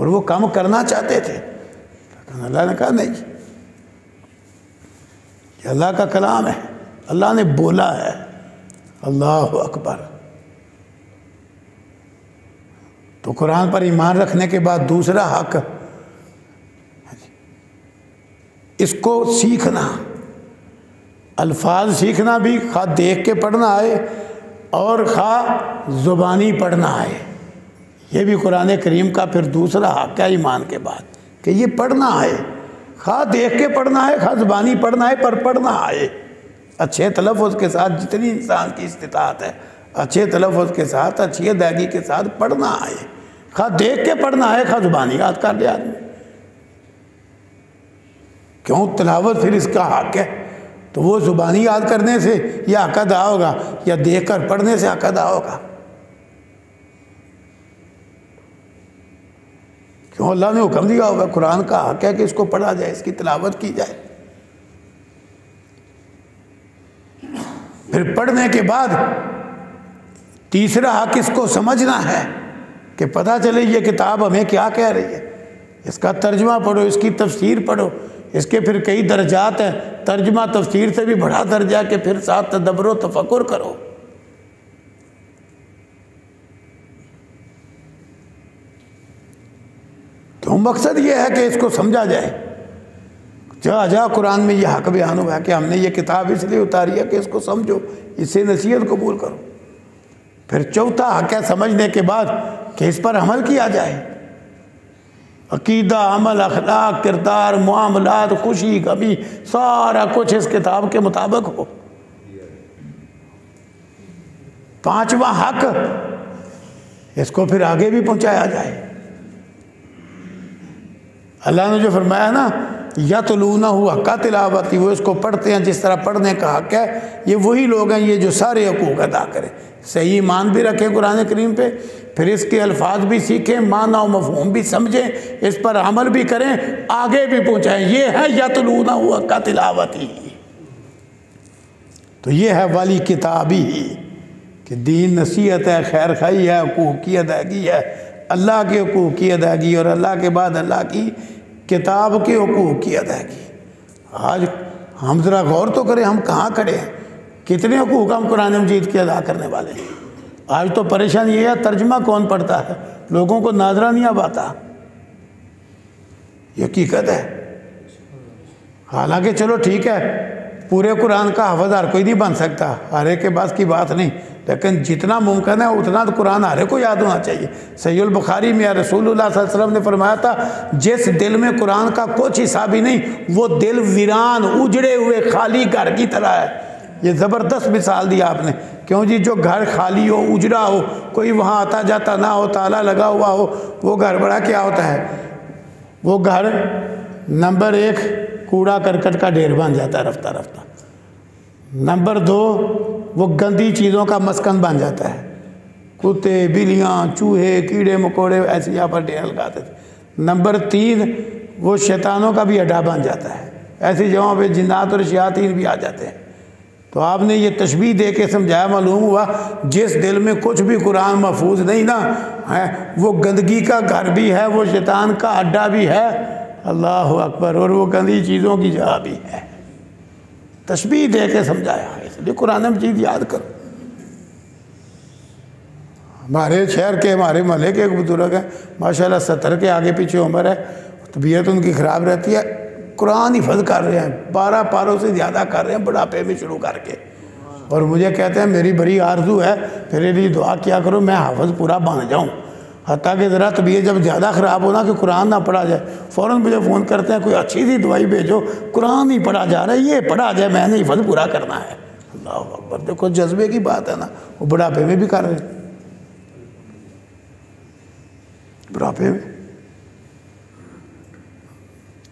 और वो कम करना चाहते थे। अल्लाह ने कहा, नहीं अल्लाह का कलाम है, अल्लाह ने बोला है। अल्लाह अकबर। तो कुरान पर ईमान रखने के बाद दूसरा हक, इसको सीखना, अल्फाज सीखना भी, खा देख के पढ़ना आए और खा ज़ुबानी पढ़ना आए ये भी कुरान करीम का फिर दूसरा हक है ईमान के बाद, कि ये पढ़ना आए खा देख के पढ़ना है, खा ज़ुबानी पढ़ना है, पर पढ़ना आए अच्छे तलफ़ के साथ जितनी इंसान की इस्तात है, अच्छे तलफ़ के साथ, अच्छी अदायगी के साथ पढ़ना आए खा देख के पढ़ना है, खा ज़ुबानी याद कर ले आदमी। क्यों? तलावत फिर इसका हक है। तो वो ज़ुबानी याद करने से यह हक अदा होगा, या देख कर पढ़ने से हक अदा होगा। क्यों अल्लाह ने हुक्म दिया होगा कुरान का? हक है कि इसको पढ़ा जाए, इसकी तलावत की जाए। फिर पढ़ने के बाद तीसरा हक इसको समझना है कि पता चले ये किताब हमें क्या कह रही है। इसका तर्जमा पढ़ो, इसकी तफसीर पढ़ो। इसके फिर कई दर्जात हैं। तर्जमा तफसीर से भी बड़ा दर्जा के फिर साथ तदब्र तफक्र करो। तो मकसद ये है कि इसको समझा जाए। जा जा, कुरान में यह हक बयान हुआ है कि हमने ये किताब इसलिए उतारी है कि इसको समझो इससे नसीहत कबूल करो। फिर चौथा हक है समझने के बाद कि इस पर अमल किया जाए। अकीदा, अमल, अखलाक, किरदार, मामलात, खुशी कभी सारा कुछ इस किताब के मुताबिक हो। पांचवा हक, इसको फिर आगे भी पहुँचाया जाए। अल्लाह ने जो फरमाया ना या तो लूना हुआ का तिलावती वो इसको पढ़ते हैं, जिस तरह पढ़ने का हक है, ये वही लोग हैं, ये जो सारे हकूक अदा करें। सही ईमान भी रखें कुरान करीम पे, फिर इसके अल्फाज भी सीखें, माना और मफहूम भी समझें, इस पर अमल भी करें, आगे भी पहुँचाएँ। ये है या तो लूना हुआ का तिलावती तो ये है वाली किताबी, कि दीन नसीहत है, खैर खाई है, हकूक़ की अदायगी है, अल्लाह के हकूक़ की अदायगी, और अल्लाह के बाद अल्लाह की किताब के हकूक़ की अदायगी। आज हम ज़रा गौर तो करें, हम कहाँ खड़े हैं? कितने हकूक़ हम कुरान मजीद के अदा करने वाले हैं? आज तो परेशानी ये है, तर्जमा कौन पढ़ता है? लोगों को नाजरा नहीं अब आता हकीकत है। हालाँकि चलो ठीक है पूरे कुरान का हवदार कोई नहीं बन सकता। हर के पास की बात नहीं। लेकिन जितना मुमकिन है, उतना तो कुरान हर को याद होना चाहिए। सैल बुखारी में रसूल वसल्लम ने फरमाया था, जिस दिल में कुरान का कुछ हिस्सा भी नहीं, वो दिल वीरान, उजड़े हुए, खाली घर की तरह है। ये ज़बरदस्त मिसाल दी आपने। क्यों जी? जो घर खाली हो, उजड़ा हो, कोई वहाँ आता जाता ना हो, ताला लगा हुआ हो, वो घर बड़ा क्या होता है? वो घर नंबर एक कूड़ा करकट का ढेर बन जाता है रफ्ता रफ्ता। नंबर दो, वो गंदी चीज़ों का मस्कन बन जाता है। कुत्ते बिलियाँ चूहे, कीड़े, मकोड़े, ऐसे यहाँ पर ढेर लगाते थे। नंबर तीन, वो शैतानों का भी अड्डा बन जाता है। ऐसी जगहों पे जिन्नात और शयातीन भी आ जाते हैं। तो आपने ये तशबी दे के समझाया, मालूम हुआ, जिस दिल में कुछ भी कुरान महफूज नहीं ना, है, वो गंदगी का घर भी है, वो शैतान का अड्डा भी है। अल्लाह अकबर, और वो गंदी चीज़ों की जगह भी है। तशबी दे के समझाया इसलिए कुरान मजीद याद करो। हमारे शहर के, हमारे महल के एक बुज़ुर्ग हैं, माशाल्लाह सत्तर के आगे पीछे उम्र है, तबीयत उनकी ख़राब रहती है, कुरान हिफज कर रहे हैं, बारह पारों से ज़्यादा कर रहे हैं, बुढ़ापे में शुरू करके। और मुझे कहते हैं, मेरी बड़ी आरज़ू है, मेरे लिए दुआ किया करो, मैं हाफज पूरा बन जाऊँ। हती कि ज़रा तबीयत जब ज़्यादा ख़राब हो ना कि कुरान ना पढ़ा जाए। फ़ौर मुझे फ़ोन करते हैं, कोई अच्छी सी दवाई भेजो। कुरान ही पढ़ा जा रहा है, ये पढ़ा जाए मैंने हिफज पूरा करना है। अल्लाह अकबर, देखो जज्बे की बात है ना, वो बुढ़ापे में भी कर रहे बुढ़ापे में?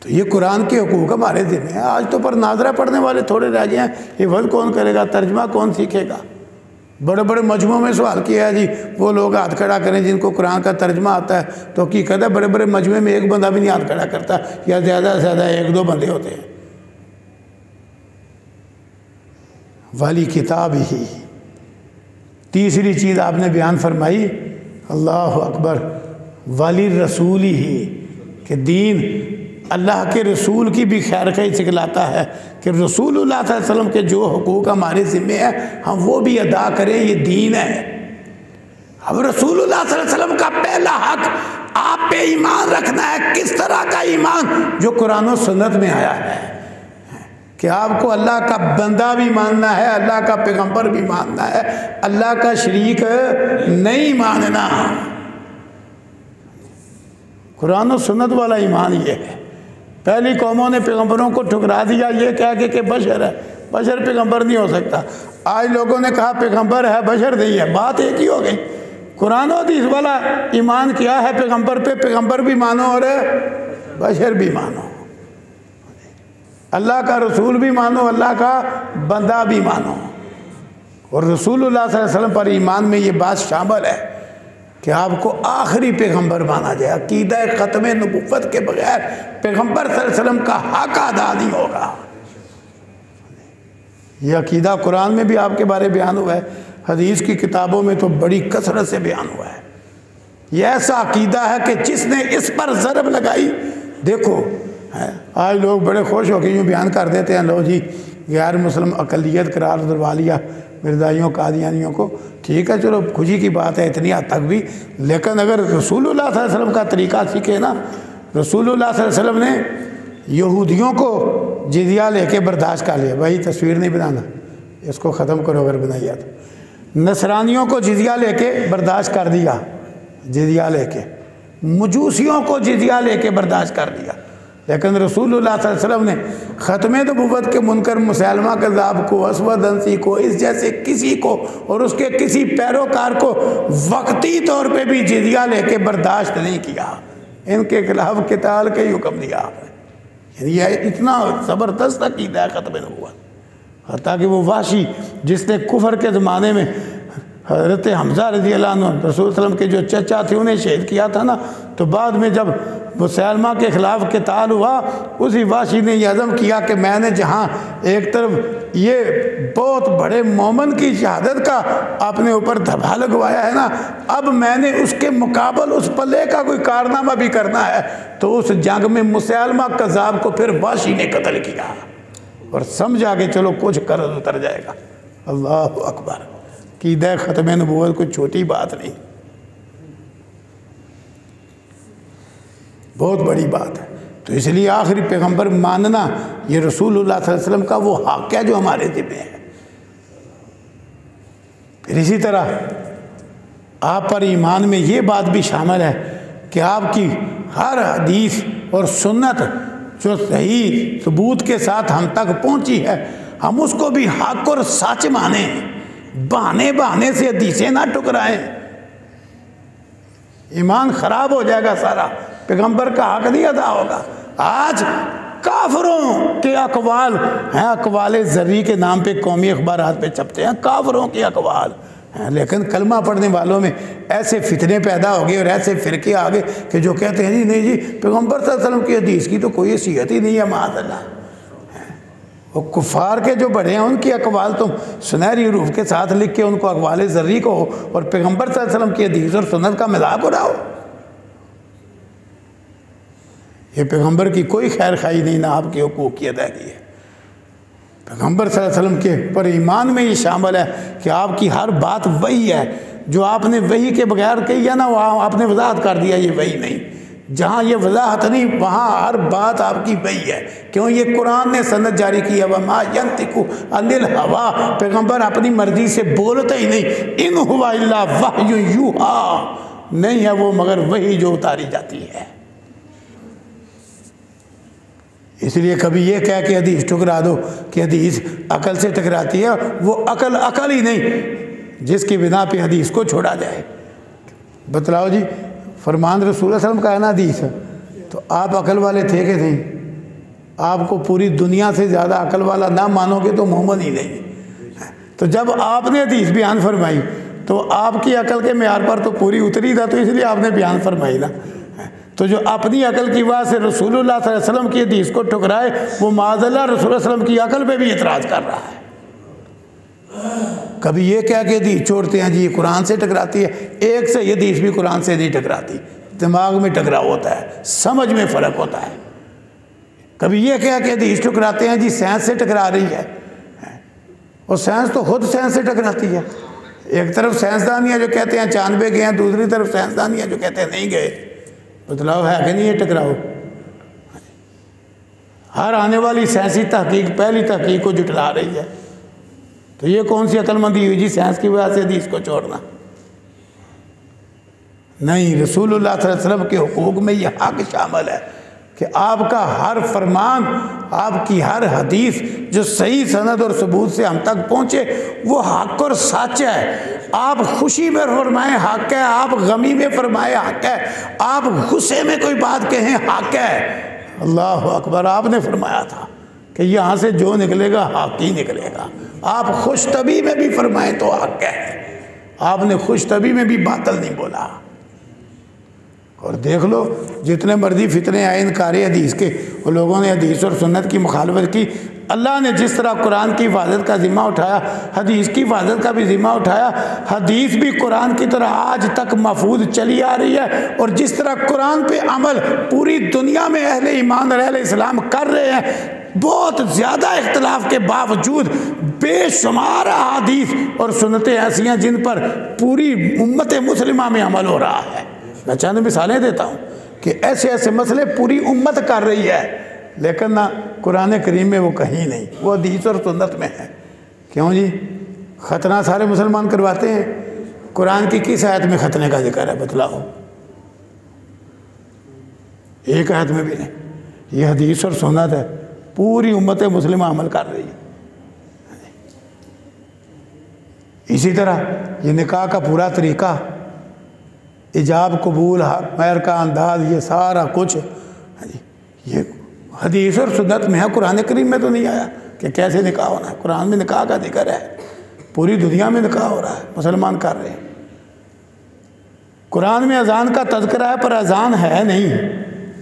तो ये कुरान के हकूक हमारे दिन है। आज तो पर नाजरा पढ़ने वाले थोड़े रह गए हैं। ये हिफज कौन करेगा, तर्जमा कौन सीखेगा? बड़े बड़े मजमों में सवाल किया है जी। वो लोग हाथ खड़ा करें, जिनको कुरान का तर्जमा आता है तो हकीकत है बड़े बड़े मजमे में एक बंदा भी नहीं हाथ खड़ा करता, या ज़्यादा से ज़्यादा एक दो बंदे होते हैं। वाली किताब ही। तीसरी चीज़ आपने बयान फरमाई, अल्लाह अकबर, वाली रसूल ही, कि दीन अल्लाह के रसूल की भी खैर खई सिखलाता है कि रसूल वसल्लम के जो हकूक़ हमारे ज़िम्मे हैं, हम वो भी अदा करें, ये दीन है। अब रसूल वसल्लम का पहला हक आप पे ईमान रखना है। किस तरह का ईमान? जो कुरान सुन्नत में आया है कि आपको अल्लाह का बंदा भी मानना है, अल्लाह का पैगंबर भी मानना है। अल्लाह का शरीक नहीं मानना। कुरान सुन्नत वाला ईमान ये है। पहली कौमों ने पैगंबरों को ठुकरा दिया, ये कह के कि बशर है। बशर पैगंबर नहीं हो सकता। आज लोगों ने कहा, पैगंबर है, बशर नहीं है। बात एक ही हो गई। कुरान हदीस वाला ईमान क्या है पैगंबर पे? पैगंबर भी मानो और बशर भी मानो। अल्लाह का रसूल भी मानो, अल्लाह का बंदा भी मानो। और रसूल वसल्लम पर ईमान में ये बात शामिल है। कि आपको आखिरी पैगंबर माना जाए, अकीद ख़त्म नबूत के बगैर पैगंबर वसल्लम का हक अदा नहीं होगा। यह अकीदा कुरान में भी आपके बारे बयान हुआ है, हदीस की किताबों में तो बड़ी कसरत से बयान हुआ है। यह ऐसा अकीदा है कि जिसने इस पर ज़रब लगाई, देखो, है, आज लोग बड़े खुश होकर यूँ बयान कर देते हैं, लो जी गैर मुस्लिम अकलीत करार दरवा लिया मिर्दाइयों कादियानियों को। ठीक है, चलो, खुशी की बात है, इतनी हद तक भी। लेकिन अगर रसूल वसल्लम का तरीका सीखे ना रसूल वसल्लम ने यहूदियों को जिजिया लेके बर्दाश्त कर लिया। भाई, तस्वीर नहीं बनाना। इसको ख़त्म करो अगर बनाइए तो। नसरानियों को जिजिया लेके बर्दाश्त कर दिया। जिजिया लेके। मजूसियों को जिजिया लेके बर्दाश्त कर दिया। लेकिन रसूल वसल्लम ने ख़त्म तो नबूत के मुनकर मुसलमा कज़ाब को, असवदंसी को, इस जैसे किसी को और उसके किसी पैरोकार को वक्ती तौर पे भी जिदिया लेके बर्दाश्त नहीं किया। इनके खिलाफ किताल का हुक्म दिया आपने। यह इतना ज़बरदस्त अकीदा है ख़त्म नबूत ताकि वो वाशी जिसने कुफर के ज़माने में हज़रत हमजा रज़ी रसूल वसलम के जो चचा थे, उन्हें शहीद किया था ना तो बाद में जब मुसलमा के ख़िलाफ़ किताल हुआ, उसी वाशी ने यह अज़म किया कि मैंने जहाँ एक तरफ़ ये बहुत बड़े मोमन की शहादत का अपने ऊपर धबा लगवाया है ना, अब मैंने उसके मुकाबल उस पले का कोई कारनामा भी करना है तो उस जंग में मुसलमा कज़ाब को फिर वाशी ने कत्ल किया। और समझा के चलो कुछ कर्ज उतर जाएगा। अल्लाह अकबर। की दे ख़त्म नबूत कोई छोटी बात नहीं। बहुत बड़ी बात है। तो इसलिए आखिरी पैगंबर मानना ये रसूल वसल्लम का वो हक है जो हमारे ज़िम्मे है। फिर इसी तरह आप पर ईमान में ये बात भी शामिल है कि आपकी हर हदीस और सुन्नत जो सही सबूत के साथ हम तक पहुँची है, हम उसको भी हक और सच माने। बहाने बहाने से हदीसें ना टुकराएँ ईमान खराब हो जाएगा सारा। पैगंबर का हक नहीं अदा होगा। आज काफरों के अकवाल हैं, अकवाल जर्री के नाम पे कौमी अखबार पे छपते हैं, काफरों के अकवाल हैं। लेकिन कलमा पढ़ने वालों में ऐसे फितने पैदा हो गए और ऐसे फिरके आ गए कि जो कहते हैं जी नहीं जी पैगंबर वसल्लम की हदीस की तो कोई हैसियत ही नहीं है माजल्ला वो कुफार के जो बड़े हैं, उनकी अकवाल तुम सुनहरी रूफ के साथ लिख के उनको अकवाल जर्री को और पैगंबर वसल्लम की हदीस और सुनत का मिलाप उड़ाओ। ये पैगंबर की कोई खैर खाई नहीं, ना आपके हकूक़ की अदायगी है। पैगंबर वसल्लम के पर ईमान में ये शामिल है कि आपकी हर बात वही है। जो आपने वही के बगैर कही है ना, वहाँ आपने वजाहत कर दिया, ये वही नहीं। जहाँ ये वजाहत नहीं, वहाँ हर बात आपकी वही है। क्यों? ये कुरान ने सनत जारी की है, वमा यंतिकु अनिल हवा। पैगंबर अपनी मर्ज़ी से बोलते ही नहीं। इन हुआ वाह यू हा नहीं है वो, मगर वही जो उतारी जाती है। इसलिए कभी ये कह के हदीस ठुकरा दो कि हदीस अकल से टकराती है, वो अकल अकल ही नहीं, जिसकी बिना पे हदीस को छोड़ा जाए। बतलाओ जी, फरमान रसूल वसल्लम का है ना हदीस? तो आप अकल वाले थे कि नहीं? आपको पूरी दुनिया से ज़्यादा अकल वाला ना मानोगे तो मोहम्मद ही नहीं। तो जब आपने हदीस बयान फरमाई तो आपकी अकल के मैार पर तो पूरी उतरी था तो इसलिए आपने बयान फरमाई ना। तो जो अपनी अकल की बात से रसूलुल्लाह वसल्लम की हदीस को ठुकराए, वो माजल्ला रसूल वसल्लम की अकल पे भी इतराज़ कर रहा है। कभी ये क्या के दी छोड़ते हैं जी, ये कुरान से टकराती है? एक से हदीस भी कुरान से नहीं टकराती। दिमाग में टकराव होता है, समझ में फ़र्क होता है। कभी ये क्या के हदीस टकराते हैं जी साइंस से टकरा रही है? और साइंस तो खुद साइंस से टकराती है। एक तरफ़ साइंसदानियाँ जो कहते हैं चाँद पे गए हैं, दूसरी तरफ़ साइंसदानियाँ जो कहते हैं नहीं गए। बदलाव है कि नहीं है, टकराव? हर आने वाली साइंसी तहकीक, पहली तहकीक को जुटला रही है। तो ये कौन सी अकलमंदी हुई जी साइंस की वजह से हदीस को छोड़ना? नहीं, रसूलुल्लाह वसल्लम के हकूक़ में यह हक शामिल है। कि आपका हर फरमान, आपकी हर हदीस जो सही सनद और सबूत से हम तक पहुँचे, वो हक और सच है। आप खुशी में फरमाएँ, हक है। आप गमी में फरमाए, हक है। आप गुस्से में कोई बात कहें, हक है। अल्लाह अकबर, आपने फरमाया था कि यहाँ से जो निकलेगा, हक ही निकलेगा। आप खुश तभी में भी फरमाएँ तो हक है। आपने खुश तभी में भी बातल नहीं बोला। और देख लो, जितने मर्ज़ी फितने आए, इनकार हदीस के। वो लोगों ने हदीस और सुन्नत की मुखालफत की। अल्लाह ने जिस तरह कुरान की हिफाजत का ज़िम्मा उठाया, हदीस की हिफाजत का भी ज़िम्मा उठाया, हदीस भी कुरान की तरह आज तक महफूज चली आ रही है। और जिस तरह कुरान पे अमल पूरी दुनिया में अहले ईमान और अहले इस्लाम कर रहे हैं, बहुत ज़्यादा इख्तलाफ के बावजूद बेशुमार हदीस और सुनते ऐसी हैं जिन पर पूरी उम्मत मुसलिमा में अमल हो रहा है। मैं चंद मिसालें देता हूँ कि ऐसे ऐसे मसले पूरी उम्मत कर रही है। लेकिन ना कुरान करीम में वो कहीं नहीं। वो हदीस और सुन्नत में है। क्यों जी? ख़तना सारे मुसलमान करवाते हैं। कुरान की किस आयत में ख़तने का ज़िक्र है बतलाओ? एक आयत में भी नहीं। ये हदीस और सुन्नत है। पूरी उम्मत मुस्लिम अमल कर रही है। इसी तरह ये निकाह का पूरा तरीका इजाब, कबूल मैर का अंदाज, ये सारा कुछ। हाँ ये हदीस और सुन्नत में है, कुरान करीम में तो नहीं आया कि कैसे निकाह होना है। कुरान में निकाह का ज़िक्र है, पूरी दुनिया में निकाह हो रहा है, मुसलमान कर रहे हैं। कुरान में अजान का तस्करा है, पर अजान है नहीं।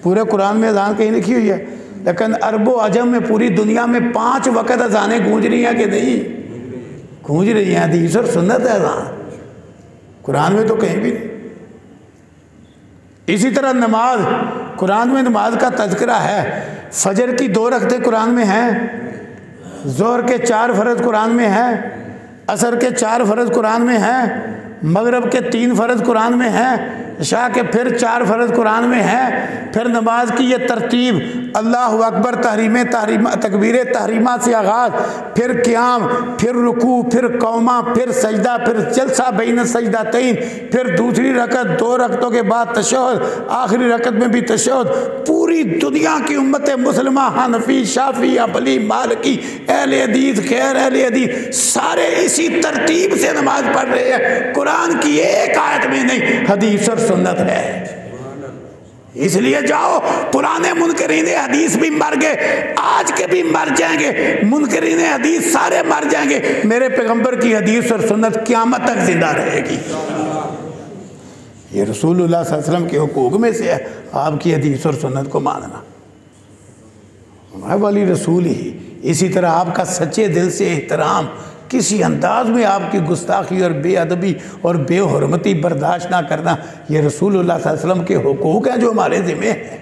पूरे कुरान में अजान कहीं लिखी हुई है। लेकिन अरबो अजम में पूरी दुनिया में पाँच वक़्त अजानें गूंज रही हैं कि नहीं? गूंज रही हैं, हदीस और सुन्नत है अजान। कुरान में तो कहीं भी नहीं। इसी तरह नमाज़, कुरान में नमाज़ का तस्करा है। फजर की दो रखते कुरान में हैं ज़ोर के चार फ़र्ज़ कुरान में हैं, असर के चार फ़र्ज़ कुरान में हैं, मगरब के तीन फ़र्ज़ कुरान में हैं शाह के फिर चार फ़र्ज़ कुरान में हैं, फिर नमाज़ की ये तरतीब, अल्लाह अकबर, तहरीम तहरीम, तकबीर, तहरीमा से आगाज़, फिर क्याम, फिर रुकू, फिर कौमा, फिर सजदा, फिर जलसा बीन सजदा तीन फिर दूसरी रकत, दो रकतों के बाद तशहद आखिरी रकत में भी तशहद पूरी दुनिया की उम्मत मुसलमा, हनफी, शाफी, अबली, मालकी, अहल हदीस खैर अहल हदीस, सारे इसी तरतीब से नमाज़ पढ़ रहे हैं। कुरान की एक आयत में नहीं, हदीस और सुन्नत है। इसलिए जाओ, पुराने मुनकरीन हदीस भी मर गए, आज के भी मर जाएँगे। मुनकरीन हदीस सारे मर जाएँगे। मेरे पैगंबर की हदीस और सुन्नत क्यामत तक ज़िंदा रहेगी। ये रसूलुल्लाह वसल्लम के हुकूक में से है, आपकी हदीस और सुन्नत को मानना। वाली रसूल ही इसी तरह आपका सच्चे दिल से एहतराम किसी अंदाज में आपकी गुस्ताखी और बेअदबी और बेहरमती बर्दाश्त ना करना ये रसूल वसल्लम के हकूक़ हैं जो हमारे ज़िम्मे हैं।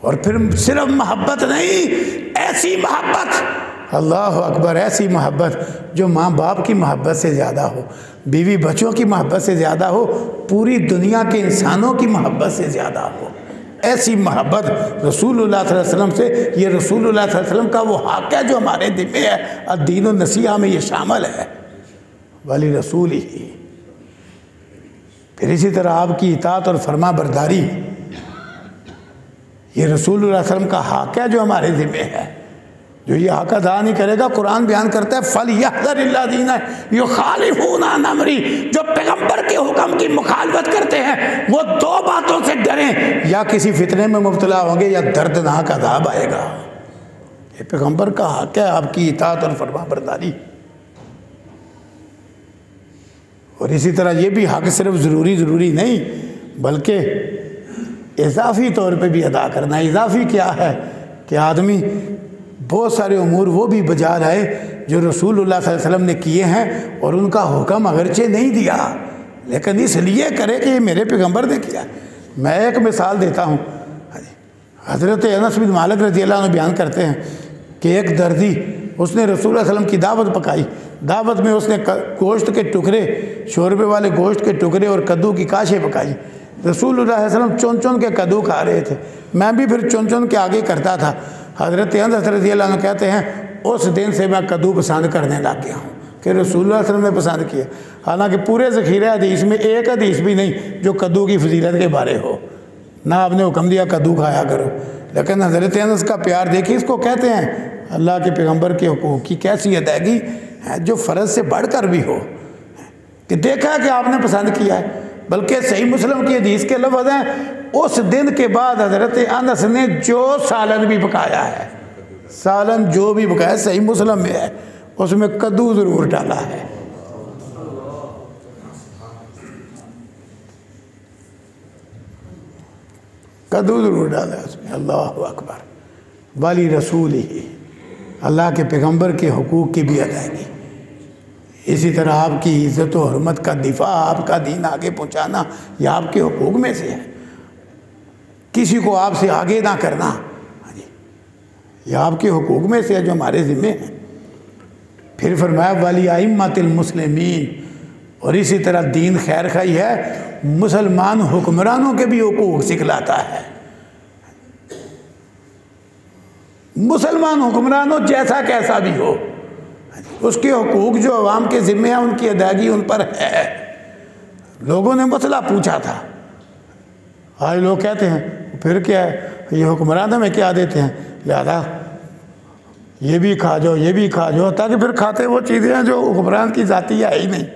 और फिर सिर्फ़ मोहब्बत नहीं, ऐसी मोहब्बत, अल्लाह अकबर, ऐसी मोहब्बत जो माँ बाप की मोहब्बत से ज़्यादा हो बीवी बच्चों की मोहब्बत से ज़्यादा हो, पूरी दुनिया के इंसानों की मोहब्बत से ज़्यादा हो। ऐसी मोहब्बत रसूल वसलम से, ये रसूलुल्लाह का वो हक है जो हमारे दिल में है। और दीन व नसीहा में ये शामिल है। वाली रसूल ही। फिर इसी तरह आपकी इतात और फरमा बरदारी ये रसूल का हाक है जो हमारे दिल में है। जो ये हक अदा नहीं करेगा, कुरान बयान करता है, फल यदीना यो खालिफूना नमरी जो पैगंबर के हुक्म की मुखालफत करते हैं, वो दो बातों से डरें। या किसी फितने में मुबतला होंगे, या दर्दनाक अदाब आएगा। ये पैगंबर का हक है, आपकी इतात और फरमा बरदारी और इसी तरह ये भी हक सिर्फ़ ज़रूरी ज़रूरी नहीं, बल्कि इजाफी तौर पे भी अदा करना इजाफी क्या है? कि आदमी बहुत सारे अमूर वो भी बजा रहे जो रसूल वसल्लम ने किए हैं और उनका हुक्म अगरचे नहीं दिया। लेकिन इसलिए करे कि ये मेरे पैगंबर ने किया। मैं एक मिसाल देता हूँ। हज़रत अनस बिन मालिक रज़ी अल्लाह बयान करते हैं कि एक दर्दी, उसने रसूल वसल्लम की दावत पकाई। दावत में उसने गोश्त के टुकड़े, शोरबे वाले गोश्त के टुकड़े और कद्दू की काशें पकाई। रसूल वसल्लम चुन चुन के कद्दू खा रहे थे। मैं भी फिर चुन चुन के आगे करता था। हज़रत हज़रत कहते हैं, उस दिन से मैं कद्दू पसंद करने लग गया हूँ, कि रसूल वसल्लम ने पसंद किया। हालाँकि पूरे ज़ख़ीरे हदीस में एक हदीस भी नहीं, जो कद्दू की फजीलत के बारे हो। ना आपने हुक्म दिया, कद्दू खाया करो। लेकिन हज़रत अनस का प्यार देखिए, इसको कहते हैं, अल्लाह के पैगंबर के हकूक़ की कैसी अदायगी है, जो फ़र्ज़ से बढ़ कर भी हो। कि देखा कि आपने पसंद किया है, बल्कि सही मुस्लिम की हदीस के लफ्ज़ हैं उस दिन के बाद हज़रत अनस ने जो सालन भी पकाया है, सालन जो भी पकाया सही मुस्लिम में है, उसमें कद्दू ज़रूर डाला है। कद्दू ज़रूर डाला है उसमें, अल्लाह अकबर। वाली रसूल ही, अल्लाह के पैगंबर के हकूक़ की भी अदायगी। इसी तरह आपकी इज़्ज़त और हरमत का दिफा आपका दीन आगे पहुंचाना यह आपके हकूक़ में से है। किसी को आपसे आगे ना करना। हाँ यह आपके हकूक़ में से है जो हमारे ज़िम्मे हैं। फिर फरमाया, वाली आइमातिल मुसलमिन। और इसी तरह दीन खैर खाई है, मुसलमान हुक्मरानों के भी हकूक़ सिखलाता है। मुसलमान हुक्मरानों जैसा कैसा भी हो उसके हकूक़ जो अवाम के ज़िम्मे हैं, उनकी अदायगी उन पर है। लोगों ने मसला पूछा था। आज लोग कहते हैं फिर क्या है? ये हुक्मरान हमें क्या देते हैं? लिहाजा, ये भी खा जाओ, ये भी खा जाओ, ताकि फिर खाते वो चीज़ें हैं जो हुक्मरान की जाती है ही नहीं।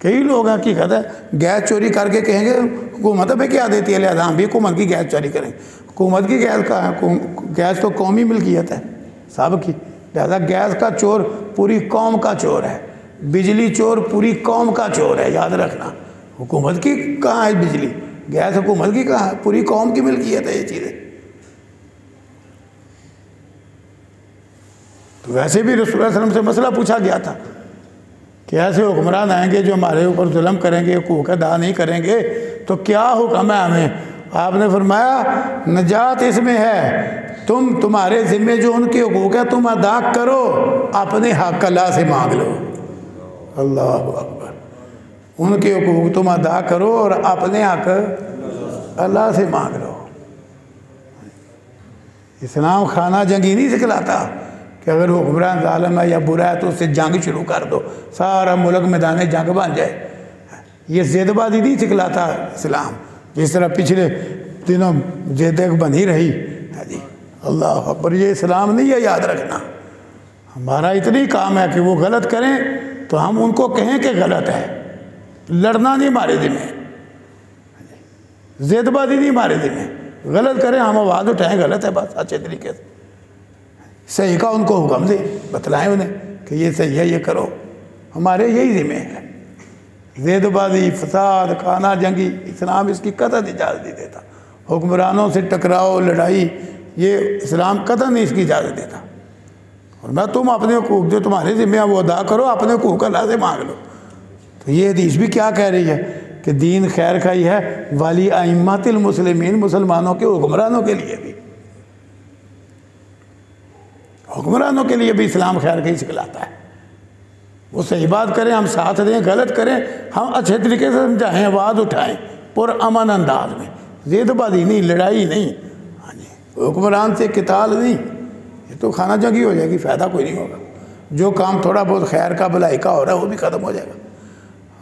कई लोग हैं की कहते हैं, गैस चोरी करके कहेंगे, हुकूमत हमें क्या देती है? लिहाजा, हम भी हुकूमत की गैस चोरी करेंगे हुकूमत की गैस का गैस तो कौमी मिल्कियत है, सब की। लिहाजा, गैस का चोर पूरी कौम का चोर है, बिजली चोर पूरी कौम का चोर है, याद रखना। हुकूमत की कहाँ है बिजली? गैस हुकूमत की कहा, पूरी कौम की मिल्कियत है ये चीज़ें। तो वैसे भी रसूल रसोल से मसला पूछा गया था कि ऐसे हुक्मरान आएँगे जो हमारे ऊपर जुल्म करेंगे, हकूक अदा नहीं करेंगे तो क्या हुक्म है हमें? आपने फरमाया, नजात इसमें है। तुम, तुम्हारे ज़िम्मे जो उनके हकूक है, तुम अदा करो, अपने हक अल्लाह से मांग लो। अल्लाह उनके हकूक तुम अदा करो और अपने हक अल्लाह से मांग लो। इस्लाम खाना जंगी नहीं सिखलाता कि अगर हुक्मरान ालम है या बुरा है तो उससे जंग शुरू कर दो। सारा मुल्क मैदान जंग बन जाए। ये जेदबाजी नहीं सिखलाता इस्लाम। जिस तरह पिछले दिनों जेदक बनी रही, है जी, अल्लाह पर ये इस्लाम नहीं है याद रखना। हमारा इतनी काम है कि वो गलत करें तो हम उनको कहें कि गलत है। लड़ना नहीं हमारे दिल में। जेदबाजी नहीं हमारे दिल में। गलत करें, हम आवाज़ उठाएँ, गलत है बस अच्छे तरीके से। सही का उनको हुक्म दे, बतलाएँ उन्हें कि ये सही है, ये करो। हमारे यही ज़िम्मे है। जेदबाजी, फसाद, खाना, जंगी, इस्लाम इसकी कदर इजाज़त नहीं देता। हुक्मरानों से टकराओ लड़ाई, ये इस्लाम कदर नहीं इसकी इजाज़त देता। और मैं, तुम अपने हकूक जो तुम्हारे ज़िम्मे वो अदा करो, अपने हकूक अल्लाह से मांग लो। तो ये हदीस भी क्या कह रही है कि दीन खैर का ही है, वाली आइमातिल मुसलमिन मुसलमानों के हुक्मरानों के लिए भी। हुक्मरानों के लिए भी इस्लाम खैर का ही सिखलाता है। वो सही बात करें, हम साथ दें, गलत करें, हम अच्छे तरीके से समझाएँ आवाज़ उठाएँ, पुर अमन अंदाज में। जेदबाजी नहीं, लड़ाई नहीं हाँ जी, हुक्मरान से किताल नहीं, ये तो खाना जंगी हो जाएगी, फ़ायदा कोई नहीं होगा। जो काम थोड़ा बहुत खैर का, भलाई का हो रहा है, वो भी ख़त्म हो जाएगा।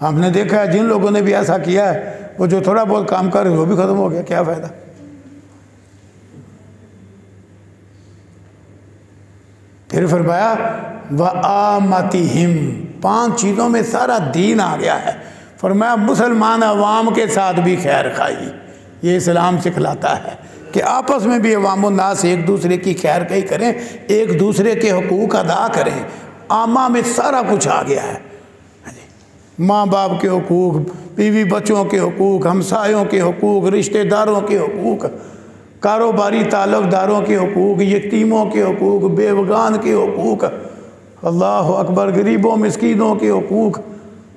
हमने देखा है, जिन लोगों ने भी ऐसा किया है, वो जो थोड़ा बहुत काम कर वो भी ख़त्म हो गया, क्या फ़ायदा? फिर फरमाया व आमती हिम पाँच चीज़ों में सारा दीन आ गया है। फरमाया, मुसलमान अवाम के साथ भी खैर खाई। ये इस्लाम सिखलाता है कि आपस में भी अवामनास एक दूसरे की खैर कही करें, एक दूसरे के हकूक़ अदा करें। आमा में सारा कुछ आ गया हाँ। माँ बाप के हकूक़, बीवी बच्चों के हकूक़, हमसायों के हकूक़, रिश्तेदारों के हकूक़, कारोबारी ताल्लुकदारों के हकूक़, यतीमों के हकूक़, बेवगान के हकूक़, अल्लाह अकबर, गरीबों, मस्किनों के हकूक़,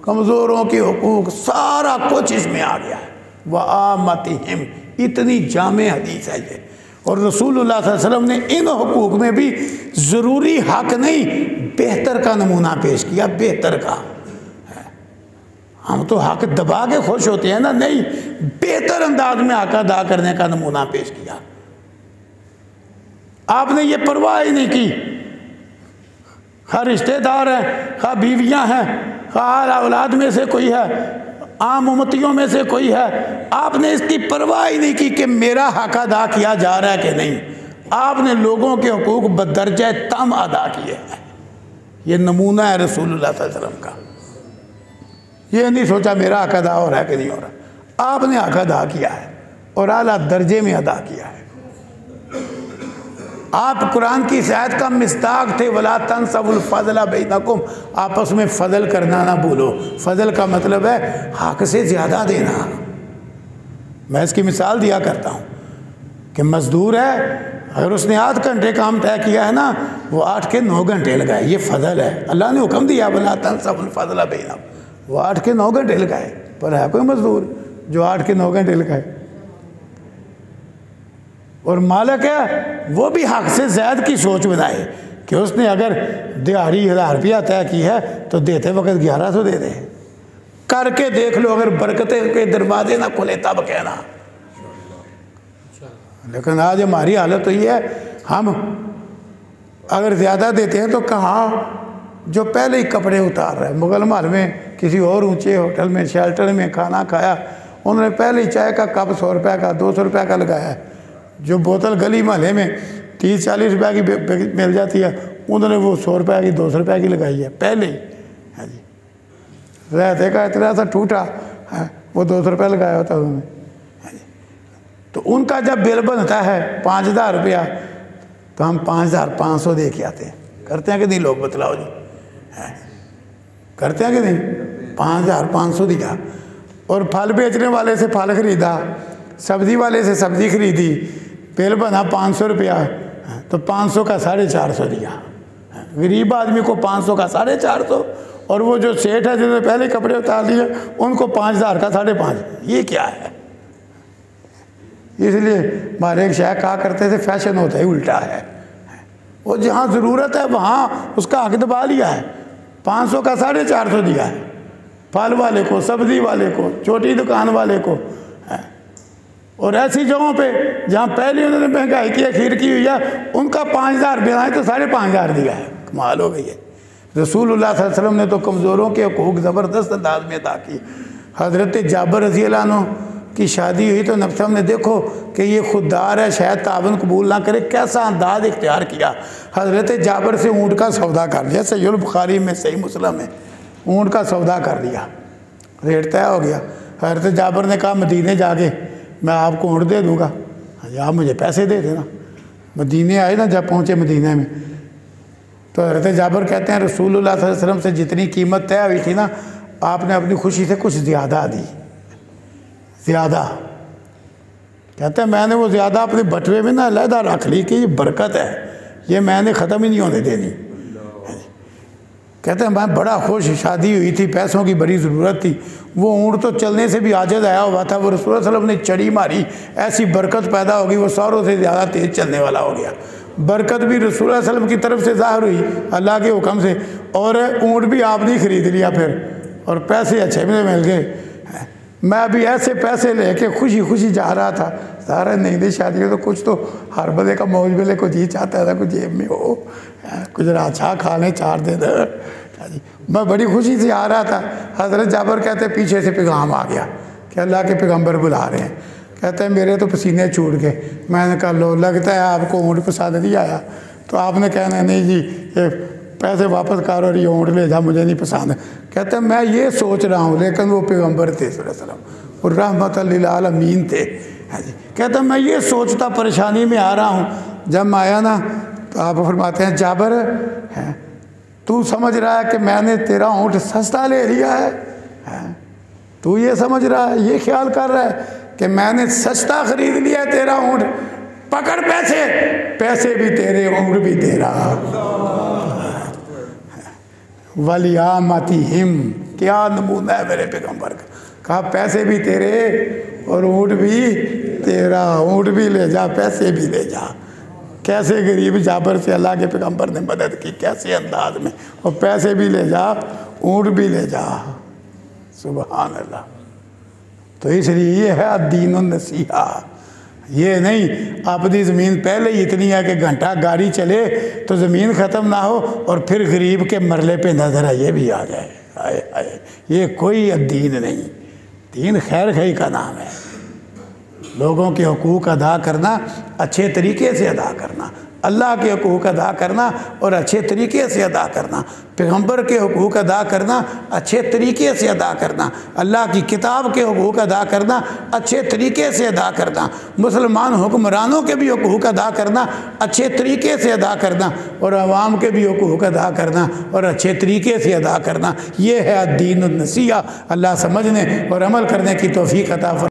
कमज़ोरों के हकूक़, सारा कुछ इसमें आ गया है। वह आमत हिम इतनी जाम हदीस है ये। और रसूलुल्लाह वसल्लम ने इन हकूक़ में भी ज़रूरी हक नहीं, बेहतर का नमूना पेश किया, बेहतर का हम तो हक दबा के खुश होते हैं ना, नहीं, बेहतर अंदाज में हक अदा करने का नमूना पेश किया। आपने ये परवाह ही नहीं की। खा रिश्तेदार हैं, खा बीवियाँ हैं, खा औलाद में से कोई है, आम उमतियों में से कोई है। आपने इसकी परवाह ही नहीं की कि मेरा हक अदा किया जा रहा है कि नहीं। आपने लोगों के हकूक बदरज तम अदा किए हैं। ये नमूना है रसूलुल्लाह वसल्लम का। ये नहीं सोचा मेरा हक अदा हो रहा है कि नहीं हो। रहा आपने हक अदा किया है और आला दर्जे में अदा किया है। आप कुरान की शायद का मिस्ताक थे, वला तन सबुल फजला बेनकुम। आपस में फजल करना ना भूलो। फजल का मतलब है हक से ज़्यादा देना। मैं इसकी मिसाल दिया करता हूँ कि मज़दूर है, अगर उसने आठ घंटे काम तय किया है ना, वो आठ के नौ घंटे लगाए। ये फजल है। अल्लाह ने हुक्म दिया, वला तन सबुल फजला बेनकुम। वो आठ के नौ घंटे लगाए, पर है कोई मजदूर जो आठ के नौ घंटे लगाए। और मालक है, वो भी हक से ज़्यादा की सोच बनाए कि उसने अगर दिहाड़ी हज़ार रुपया तय की है तो देते वक्त ग्यारह सौ दे दे। करके देख लो, अगर बरकतें के दरवाजे ना खुले, तब कहना। लेकिन आज हमारी हालत तो ये है, हम अगर ज़्यादा देते हैं तो कहाँ जो पहले ही कपड़े उतार रहे हैं। मुगल महल में किसी और ऊँचे होटल में शेल्टर में खाना खाया उन्होंने पहले ही चाय का कप सौ रुपये का दो सौ रुपये का लगाया। है जो बोतल गली महल में तीस चालीस रुपये की मिल जाती है उन्होंने वो सौ रुपये की दो सौ रुपये की लगाई है पहले ही। हाँ जी। रहते का इतना सा टूटा है हाँ, वो दो सौ रुपये लगाया होता उन्होंने। हाँ तो उनका जब बिल बनता है पाँच हज़ार रुपया तो हम पाँच हज़ार पाँच सौ दे के आते हैं। करते हैं कि नहीं लोग? बतलाओ जी। है। करते हैं कि नहीं? पाँच हज़ार पाँच सौ दिया। और फल बेचने वाले से फल खरीदा, सब्ज़ी वाले से सब्ज़ी खरीदी, बिल बना पाँच सौ रुपया तो पाँच सौ का साढ़े चार सौ दिया। गरीब आदमी को पाँच सौ का साढ़े चार सौ, और वो जो सेठ है जिन्होंने पहले कपड़े उतार लिए उनको पाँच हज़ार का साढ़े पाँच ये क्या है? इसलिए हमारे एक शायद कहा करते थे, फ़ैशन होता ही उल्टा है, वो जहाँ ज़रूरत है, वहाँ उसका हक दबा लिया है। पाँच सौ का साढ़े चार सौ दिया है। फल वाले को, सब्ज़ी वाले को छोटी दुकान वाले को। और ऐसी जगहों पे जहाँ पहले उन्होंने महँगाई की खीर की हुई है, उनका पाँच हज़ार बिना तो साढ़े पाँच हज़ार दिया है। कमाल हो गई है। रसूल वसल्लम ने तो कमज़ोरों के हकूक ज़बरदस्त अंदाज में अदा की। हज़रत जाबर रज़ी की शादी हुई तो नफ्सम ने देखो कि ये खुददार है, शायद तावन कबूल ना करे। कैसा अंदाज इख्तियार किया। हज़रत जाबर से ऊँट का सौदा कर लिया। सही बुखारी में, सही मुसलम है ऊँट का सौदा कर लिया। रेट तय हो गया। हज़रत जाबर ने कहा, मदीने जाके मैं आपको ऊँट दे दूँगा। आप मुझे पैसे दे देना। मदीने आए ना, जब पहुँचे मदीने में। तो हज़रत जाबर कहते हैं रसूल वसल्लम से जितनी कीमत तय हुई थी ना, आपने अपनी खुशी से कुछ ज़्यादा दी। ज़्यादा। कहते हैं, मैंने वो ज़्यादा अपने बटवे में ना अलहदा रख ली कि ये बरकत है। ये मैंने ख़त्म ही नहीं होने देनी। कहते हैं, मैं बड़ा खुश, शादी हुई थी, पैसों की बड़ी ज़रूरत थी। वो ऊँट तो चलने से भी आजद आया हुआ था, वो रसूल वसल्लम ने चढ़ी मारी। ऐसी बरकत पैदा होगी वो सौरों से ज़्यादा तेज़ चलने वाला हो गया। बरकत भी रसूल वसल्लम की तरफ़ से ज़ाहिर हुई, अल्लाह के हुक्म से। और ऊँट भी आपने खरीद लिया फिर। और पैसे अच्छे में मिल गए। मैं अभी ऐसे पैसे लेके खुशी खुशी जा रहा था। सारा नहीं नहीं शादी तो कुछ तो हर बंदे का मौज मिले कुछ ही चाहता था, कुछ जेब में हो। कुछ अच्छा खा लें, चार दिन। हाँ मैं बड़ी खुशी से आ रहा था। हज़रत जाबर कहते पीछे से पैगाम आ गया कि अल्लाह के पैगंबर बुला रहे हैं। कहते हैं, मेरे तो पसीने छूट गए। मैंने कहा, लो, लगता है आपको ऊँट पसंद नहीं आया? तो आपने कहना, नहीं जी, ये पैसे वापस कर और ये ऊँट ले जा मुझे नहीं पसंद। कहते मैं ये सोच रहा हूँ लेकिन वो पैगंबर थे और रहमत आलमीन थे। हाँ जी। कहते मैं ये सोचता परेशानी में आ रहा हूँ। जब मैं आया ना तो आप फरमाते हैं जाबर है। तू समझ रहा है कि मैंने तेरा ऊँट सस्ता ले लिया है, है? तू ये समझ रहा है ये ख्याल कर रहा है कि मैंने सस्ता खरीद लिया तेरा ऊँट पकड़ पैसे। पैसे भी तेरे ऊँट भी तेरा। वलिया मती हिम क्या नमूना है मेरे पैगंबर का? कहा, पैसे भी तेरे और ऊँट भी तेरा। ऊँट भी ले जा, पैसे भी ले जा। कैसे गरीब जाबर से अल्लाह के पैगंबर ने मदद की? कैसे अंदाज में? और पैसे भी ले जा, ऊँट भी ले जा। सुबह अल्लाह। तो इसलिए ये है दीन नसीहा। ये नहीं अपनी ज़मीन पहले ही इतनी है कि घंटा गाड़ी चले तो ज़मीन ख़त्म ना हो और फिर गरीब के मरले पे नज़र आइए, भी आ जाए। आए आए। ये कोई दीन नहीं। दीन खैर खई का नाम है। लोगों के हकूक़ अदा करना, अच्छे तरीके से अदा करना। अल्लाह के हकूक़ अदा करना और अच्छे तरीके से अदा करना। पैगंबर के हकूक़ अदा करना, अच्छे तरीके से अदा करना। अल्लाह की किताब के हकूक़ अदा करना, अच्छे तरीके से अदा करना। मुसलमान हुक्मरानों के भी हकूक़ अदा करना, अच्छे तरीके से अदा करना और आवाम के भी हकूक़ अदा करना और अच्छे तरीके से अदा करना। ये है दीन नसीहा। अल्लाह समझने और अमल करने की तोफ़ी अता